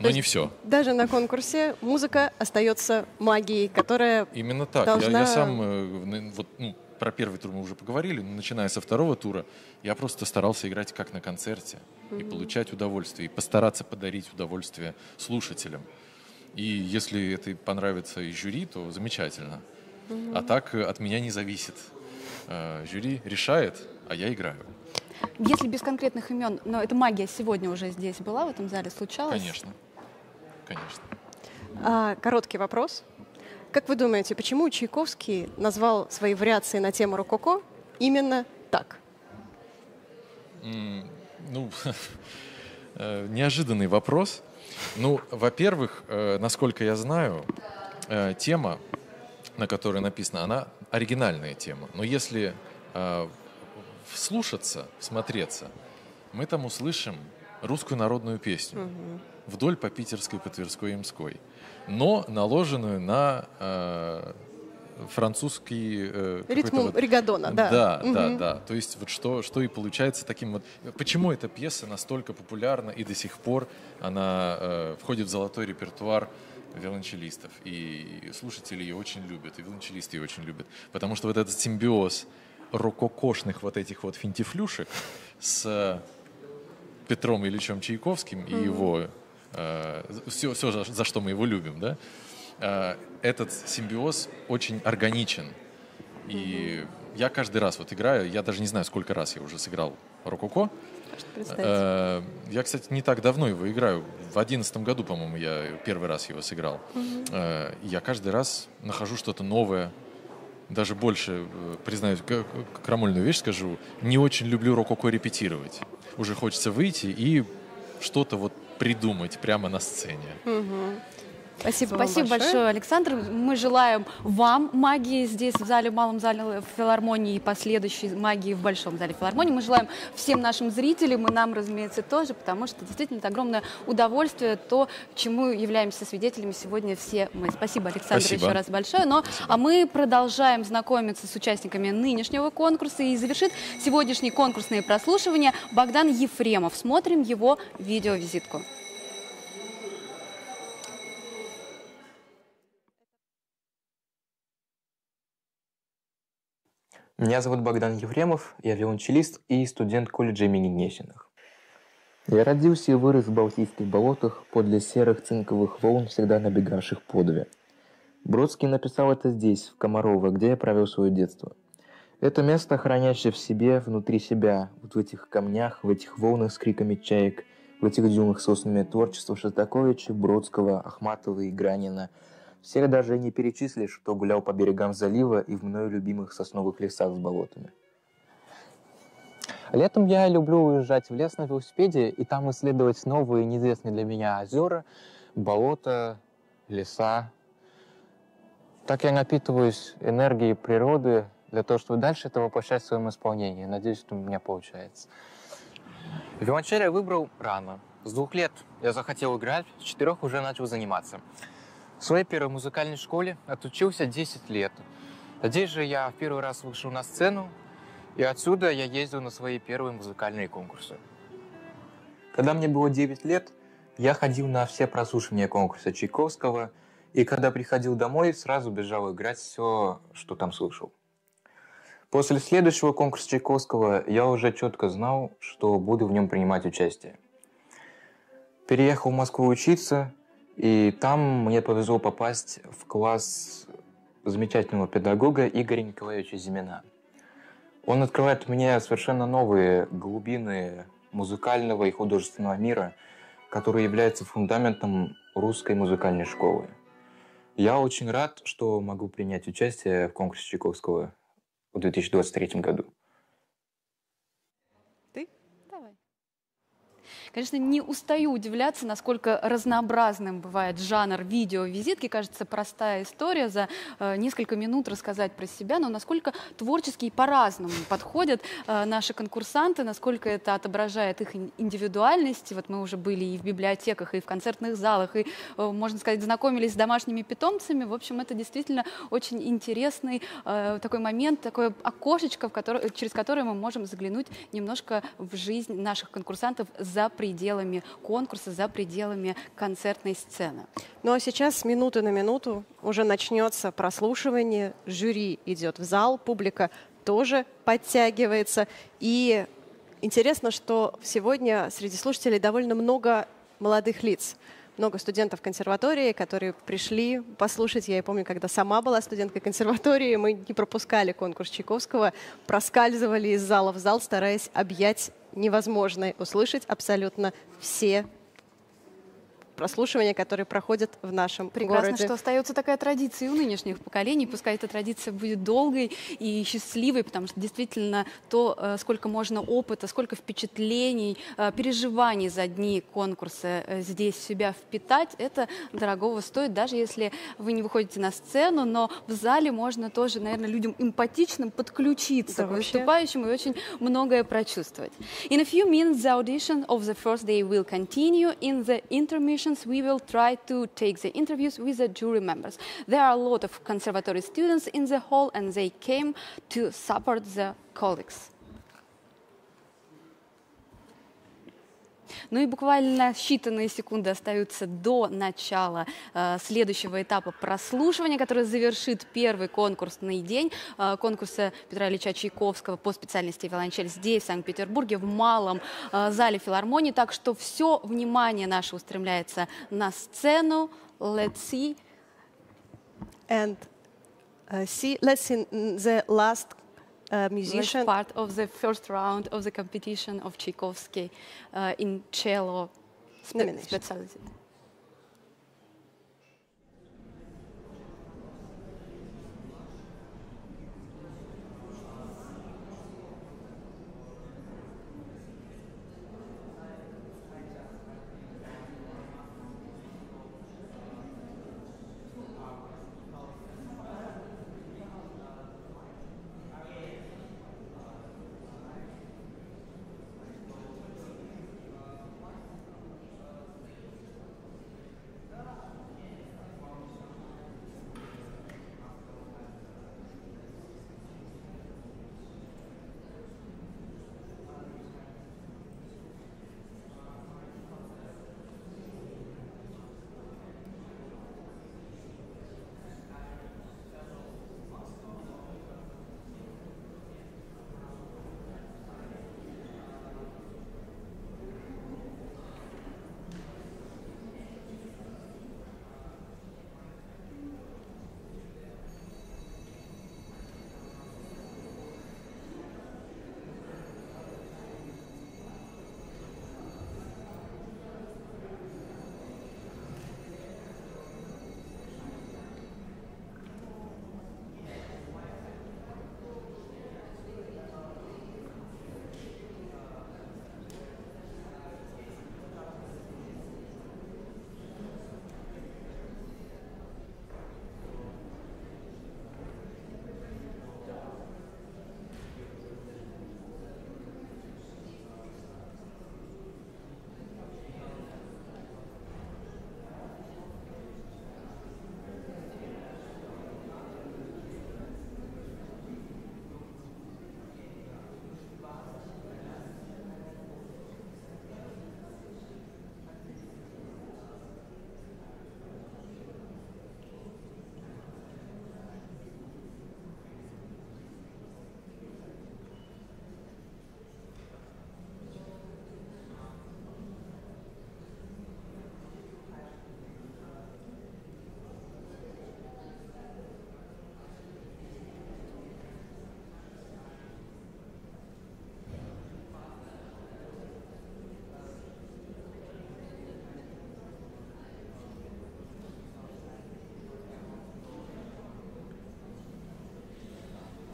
Но не все. Даже на конкурсе музыка остается магией, которая Именно так. Должна... Я, я сам, э, вот, ну, про первый тур мы уже поговорили, но начиная со второго тура, я просто старался играть как на концерте mm-hmm. и получать удовольствие, и постараться подарить удовольствие слушателям. И если это понравится и жюри, то замечательно. Угу. А так э, от меня не зависит. Э, жюри решает, а я играю. Если без конкретных имен, но эта магия сегодня уже здесь была в этом зале, случалось? Конечно, конечно. А, короткий вопрос. Как вы думаете, почему Чайковский назвал свои вариации на тему рококо именно так? Mm, ну, [laughs] э, неожиданный вопрос. Ну, во-первых, э, насколько я знаю, э, тема, на которой написано, она оригинальная тема. Но если э, вслушаться, всмотреться, мы там услышим русскую народную песню вдоль по Питерской, по Тверской и Мской, но наложенную на французский... Э, Ритм вот, Ригадона, да. Да, угу. да, да. То есть вот что, что и получается таким вот... Почему эта пьеса настолько популярна и до сих пор она э, входит в золотой репертуар виолончелистов. И слушатели ее очень любят, и виолончелисты ее очень любят. Потому что вот этот симбиоз рококошных вот этих вот финтифлюшек с Петром Ильичем Чайковским mm-hmm. и его э, все, все, за что мы его любим, да, э, этот симбиоз очень органичен. И я каждый раз вот играю, я даже не знаю, сколько раз я уже сыграл рококо. Э, я, кстати, не так давно его играю. В одиннадцатом году, по-моему, я первый раз его сыграл. Mm-hmm. Я каждый раз нахожу что-то новое, даже больше, э, признаюсь, крамольную вещь скажу, не очень люблю рококо репетировать. Уже хочется выйти и что-то вот придумать прямо на сцене. Угу. Спасибо, Спасибо большое. большое, Александр. Мы желаем вам магии здесь, в зале, в малом зале филармонии и последующей магии в большом зале филармонии. Мы желаем всем нашим зрителям и нам, разумеется, тоже, потому что действительно это огромное удовольствие, то, чему являемся свидетелями сегодня все мы. Спасибо, Александр, Спасибо. еще раз большое. Но, а мы продолжаем знакомиться с участниками нынешнего конкурса и завершит сегодняшние конкурсные прослушивания Богдан Ефремов. Смотрим его видеовизитку. Меня зовут Богдан Ефремов, я виолончелист и студент колледжа имени Гнесиных. Я родился и вырос в Балтийских болотах подле серых цинковых волн, всегда набегавших по две. Бродский написал это здесь, в Комарово, где я провел свое детство. Это место, хранящее в себе, внутри себя, вот в этих камнях, в этих волнах с криками чаек, в этих дюнах соснами творчества Шостаковича, Бродского, Ахматова и Гранина – всех даже не перечислишь, кто гулял по берегам залива и в мною любимых сосновых лесах с болотами. Летом я люблю уезжать в лес на велосипеде и там исследовать новые, неизвестные для меня озера, болота, леса. Так я напитываюсь энергией природы для того, чтобы дальше это воплощать в своем исполнении. Надеюсь, что у меня получается. Виолончель я выбрал рано. С двух лет я захотел играть, с четырех уже начал заниматься. В своей первой музыкальной школе отучился 10 лет. Здесь же я в первый раз вышел на сцену И отсюда я ездил на свои первые музыкальные конкурсы. Когда мне было 9 лет, я ходил на все прослушивания конкурса Чайковского, и когда приходил домой, сразу бежал играть все, что там слышал. После следующего конкурса Чайковского я уже четко знал, что буду в нем принимать участие. Переехал в Москву учиться, и там мне повезло попасть в класс замечательного педагога Игоря Николаевича Зимина. Он открывает мне совершенно новые глубины музыкального и художественного мира, который является фундаментом русской музыкальной школы. Я очень рад, что могу принять участие в конкурсе Чайковского в 2023 году. Конечно, не устаю удивляться, насколько разнообразным бывает жанр видео-визитки. Кажется, простая история за э, несколько минут рассказать про себя, но насколько творчески и по-разному подходят э, наши конкурсанты, насколько это отображает их индивидуальность. Вот мы уже были и в библиотеках, и в концертных залах, и, э, можно сказать, знакомились с домашними питомцами. В общем, это действительно очень интересный э, такой момент, такое окошечко, в который, через которое мы можем заглянуть немножко в жизнь наших конкурсантов за пределами пределами конкурса, за пределами концертной сцены. Ну а сейчас с минуты на минуту уже начнется прослушивание, жюри идет в зал, публика тоже подтягивается. И интересно, что сегодня среди слушателей довольно много молодых лиц много студентов консерватории, которые пришли послушать. Я помню, когда сама была студенткой консерватории, мы не пропускали конкурс Чайковского, проскальзывали из зала в зал, стараясь объять невозможное, услышать абсолютно все прослушивания, которые проходят в нашем Прекрасно, городе. что остается такая традиция у нынешних поколений. Пускай эта традиция будет долгой и счастливой, потому что действительно то, э, сколько можно опыта, сколько впечатлений, э, переживаний за дни конкурса э, здесь себя впитать, это дорогого стоит, даже если вы не выходите на сцену, но в зале можно тоже, наверное, людям эмпатичным подключиться да, к выступающим и очень многое прочувствовать. In a few minutes, the audition of the first day will continue. In the intermission, we will try to take the interviews with the jury members. There are a lot of conservatory students in the hall and they came to support the colleagues. Ну и буквально считанные секунды остаются до начала э, следующего этапа прослушивания, который завершит первый конкурсный день э, конкурса Петра Ильича Чайковского по специальности виолончель здесь, в Санкт-Петербурге, в малом э, зале филармонии. Так что все внимание наше устремляется на сцену. Let's see. And uh, see, let's see the last uh, musician. part of the first round of the competition of Tchaikovsky uh, in cello spe specialty.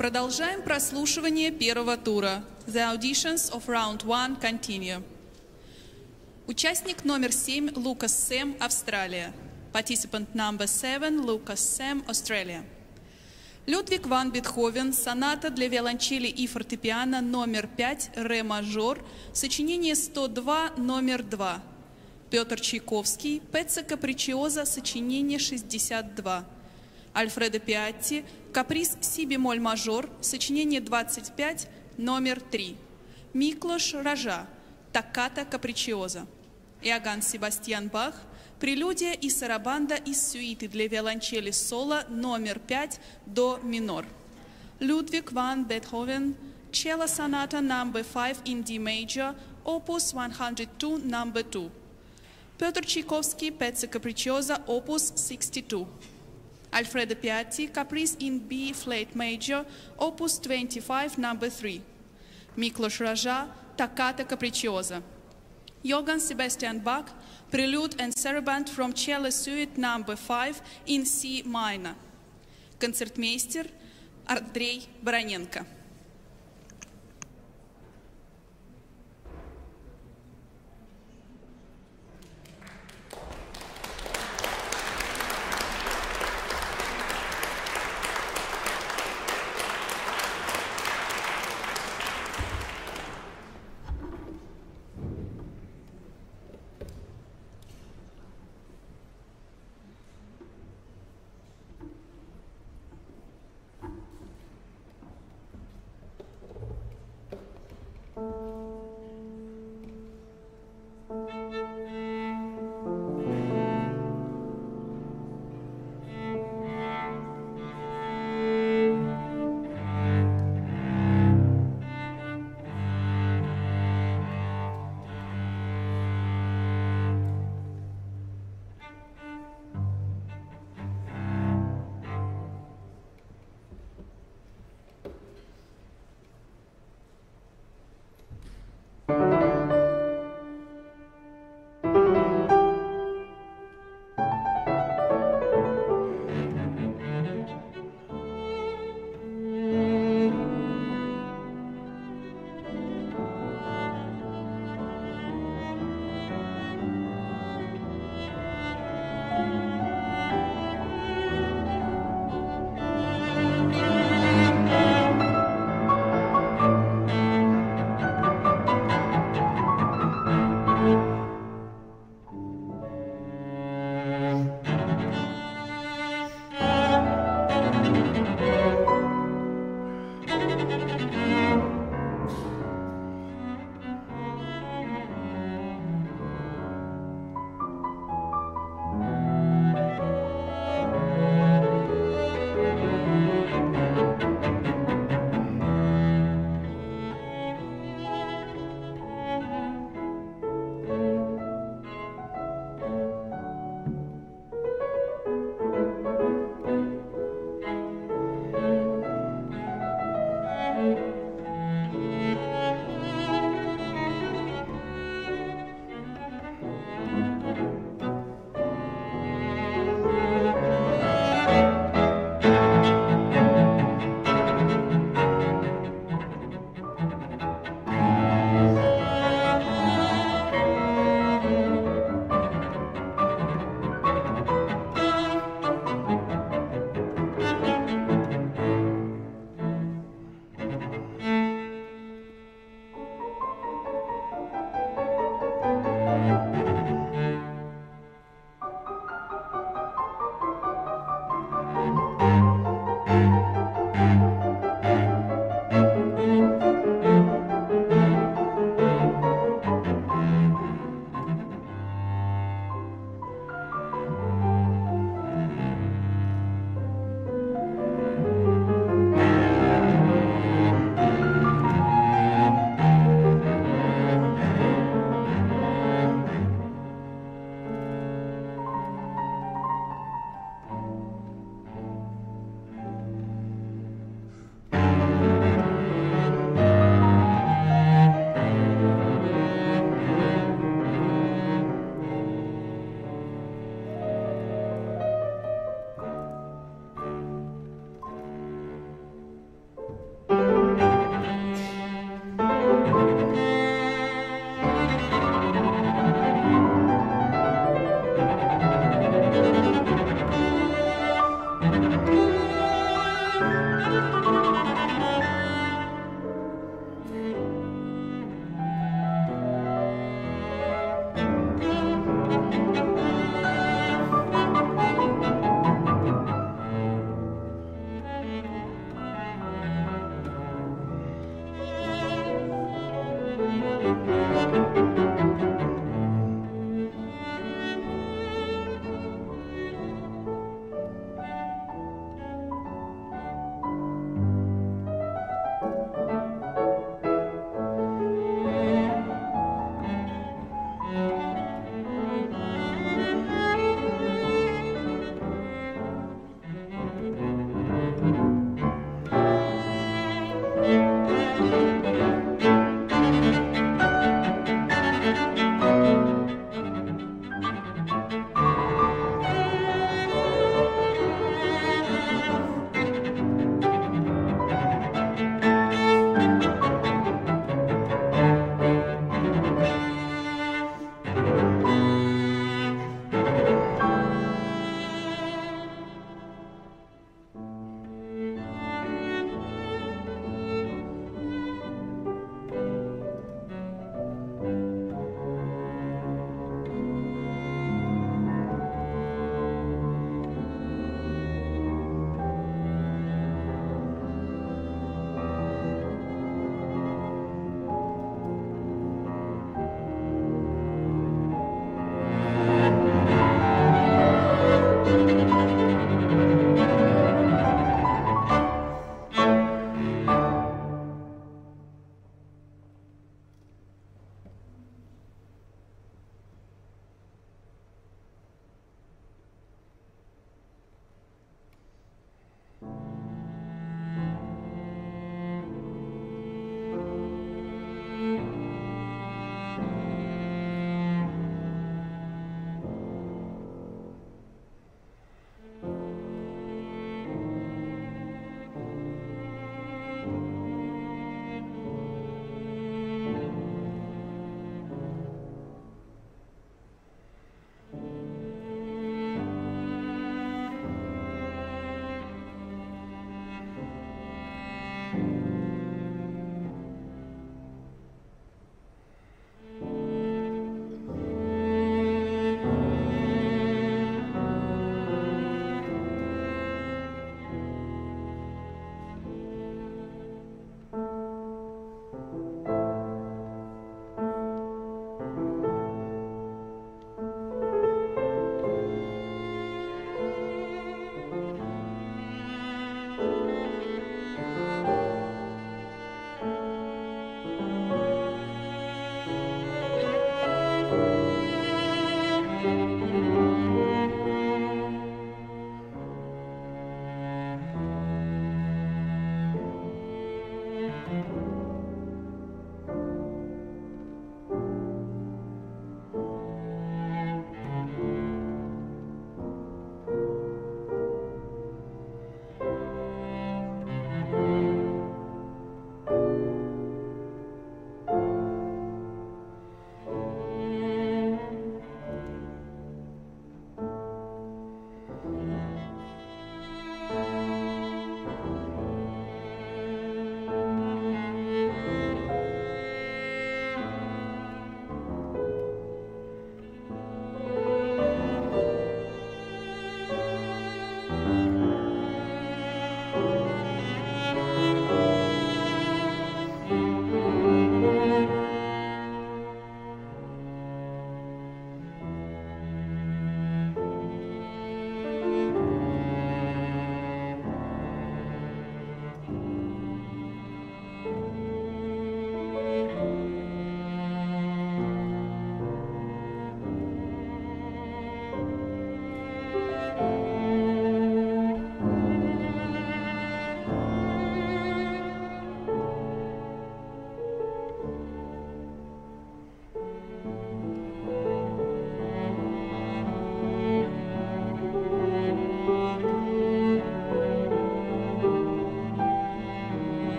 Продолжаем прослушивание первого тура. The auditions of round one continue. Участник номер семь Лукас Сэм, Австралия. Participant number seven Лукас Сэм, Australia. Людвиг ван Бетховен, соната для виолончели и фортепиано номер 5, ре мажор, сочинение 102, номер 2. Петр Чайковский, Пеца Капричиоза, сочинение 62. Альфредо Пиатти, Каприз си бемоль мажор, сочинение 25, номер 3. Миклош Рожа, Такката Капричиоза. Иоганн Себастьян Бах, Прелюдия и сарабанда из сюиты для виолончели соло номер 5 до минор. Людвиг ван Бетховен, Cello Sonata number 5 in D major, opus 102 number 2. Петр Чайковский, Пеца Капричоза, opus 62. Alfredo Piatti, Caprice in B flat major, opus 25 number 3. Miklos Raja, Toccata Capricciosa. Johann Sebastian Bach, Prelude and Saraband from Cello Suite number 5 in C minor. Концертмейстер Андрей Бароненко.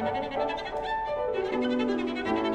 Thank you.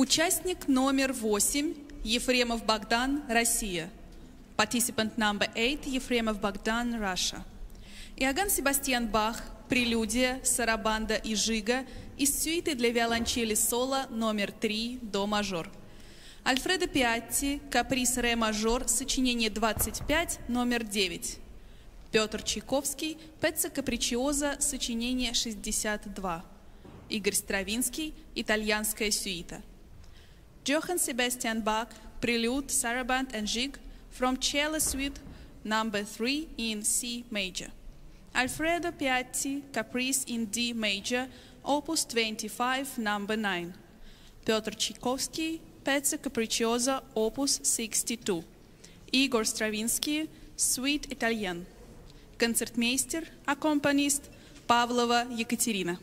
Участник номер восемь Ефремов Богдан, Россия. Participant number eight Ефремов Богдан, Russia. Иоганн Себастьян Бах, прелюдия, сарабанда и жига из сюиты для виолончели соло номер три до мажор. Альфредо Пиатти, каприз ре мажор, сочинение 25, номер 9. Петр Чайковский, Пеца Капричиоза, сочинение 62. Игорь Стравинский, итальянская сюита. Johann Sebastian Bach, Prelude, Saraband and Jig from Cello Suite number 3 in C major. Alfredo Piatti, Caprice in D major, opus 25, number 9. Piotr Tchaikovsky, Pezzo Capricciosa, opus 62. Igor Stravinsky, Suite Italien. Концертмейстер, аккомпанист Павлова Екатерина.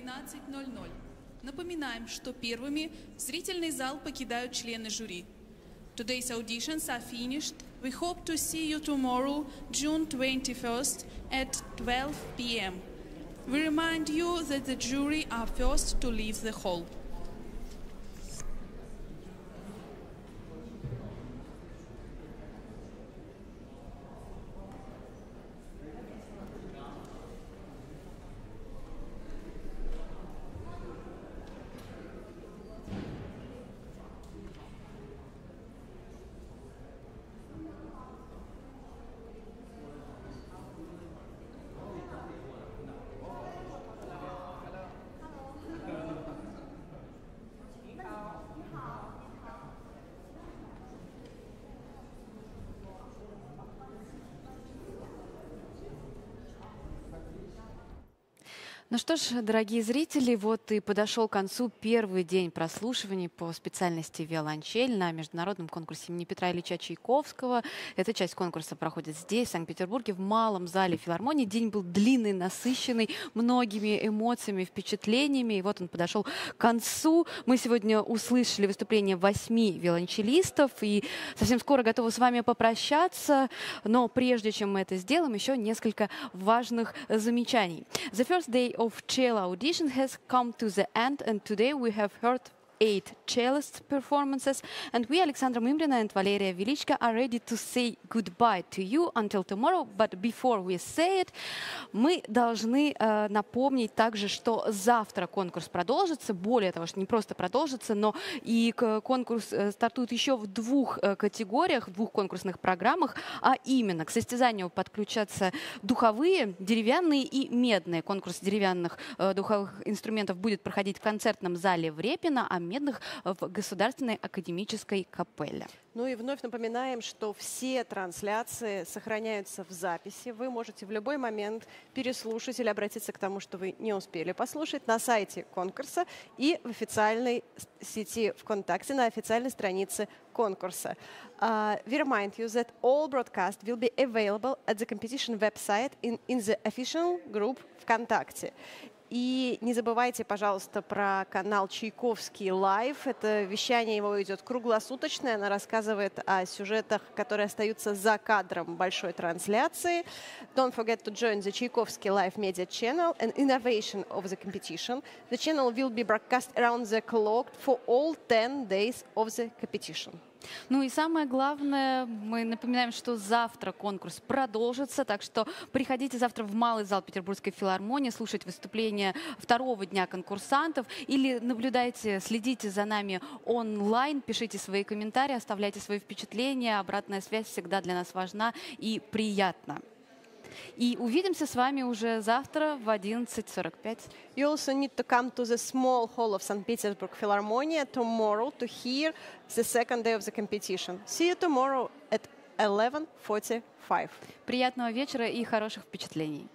17.00. Напоминаем, что первыми зрительный зал покидают члены жюри. Today's auditions are finished. We hope to see you tomorrow, June 21st at 12 p.m. We remind you that the jury are first to leave the hall. Что ж, дорогие зрители, вот и подошел к концу первый день прослушиваний по специальности виолончель на международном конкурсе имени Петра Ильича Чайковского. Эта часть конкурса проходит здесь, в Санкт-Петербурге, в малом зале филармонии. День был длинный, насыщенный многими эмоциями, впечатлениями. И вот он подошел к концу. Мы сегодня услышали выступление восьми виолончелистов и совсем скоро готовы с вами попрощаться. Но прежде чем мы это сделаем, еще несколько важных замечаний. The first day of cello audition has come to the end, and today we have heard eight cellist performances. And we, Alexandra Mimrina and Valeria Velichka, are ready to say goodbye to you until tomorrow. But before we say it, мы должны э, напомнить также, что завтра конкурс продолжится. Более того, что не просто продолжится, но и конкурс э, стартует еще в двух э, категориях, в двух конкурсных программах, а именно к состязанию подключатся духовые, деревянные и медные. Конкурс деревянных э, духовых инструментов будет проходить в концертном зале в Репино, а медных в Государственной академической капелле. Ну и вновь напоминаем, что все трансляции сохраняются в записи. Вы можете в любой момент переслушать или обратиться к тому, что вы не успели послушать на сайте конкурса и в официальной сети ВКонтакте, на официальной странице конкурса. Uh, we remind you that all broadcast will be available at the competition website in, in the official group ВКонтакте. И не забывайте, пожалуйста, про канал Чайковский Лайв. Это вещание его идет круглосуточное. Она рассказывает о сюжетах, которые остаются за кадром большой трансляции. Don't forget to join the Tchaikovsky Live Media Channel, an innovation of the competition. The channel will be broadcast around the clock for all 10 days of the competition. Ну и самое главное, мы напоминаем, что завтра конкурс продолжится, так что приходите завтра в Малый зал Петербургской филармонии, слушать выступления второго дня конкурсантов или наблюдайте, следите за нами онлайн, пишите свои комментарии, оставляйте свои впечатления. Обратная связь всегда для нас важна и приятна. И увидимся с вами уже завтра в 11.45. You also need to come to the small hall of St. Petersburg Philharmonia tomorrow to hear the second day of the competition. See you tomorrow at 11.45. Приятного вечера и хороших впечатлений.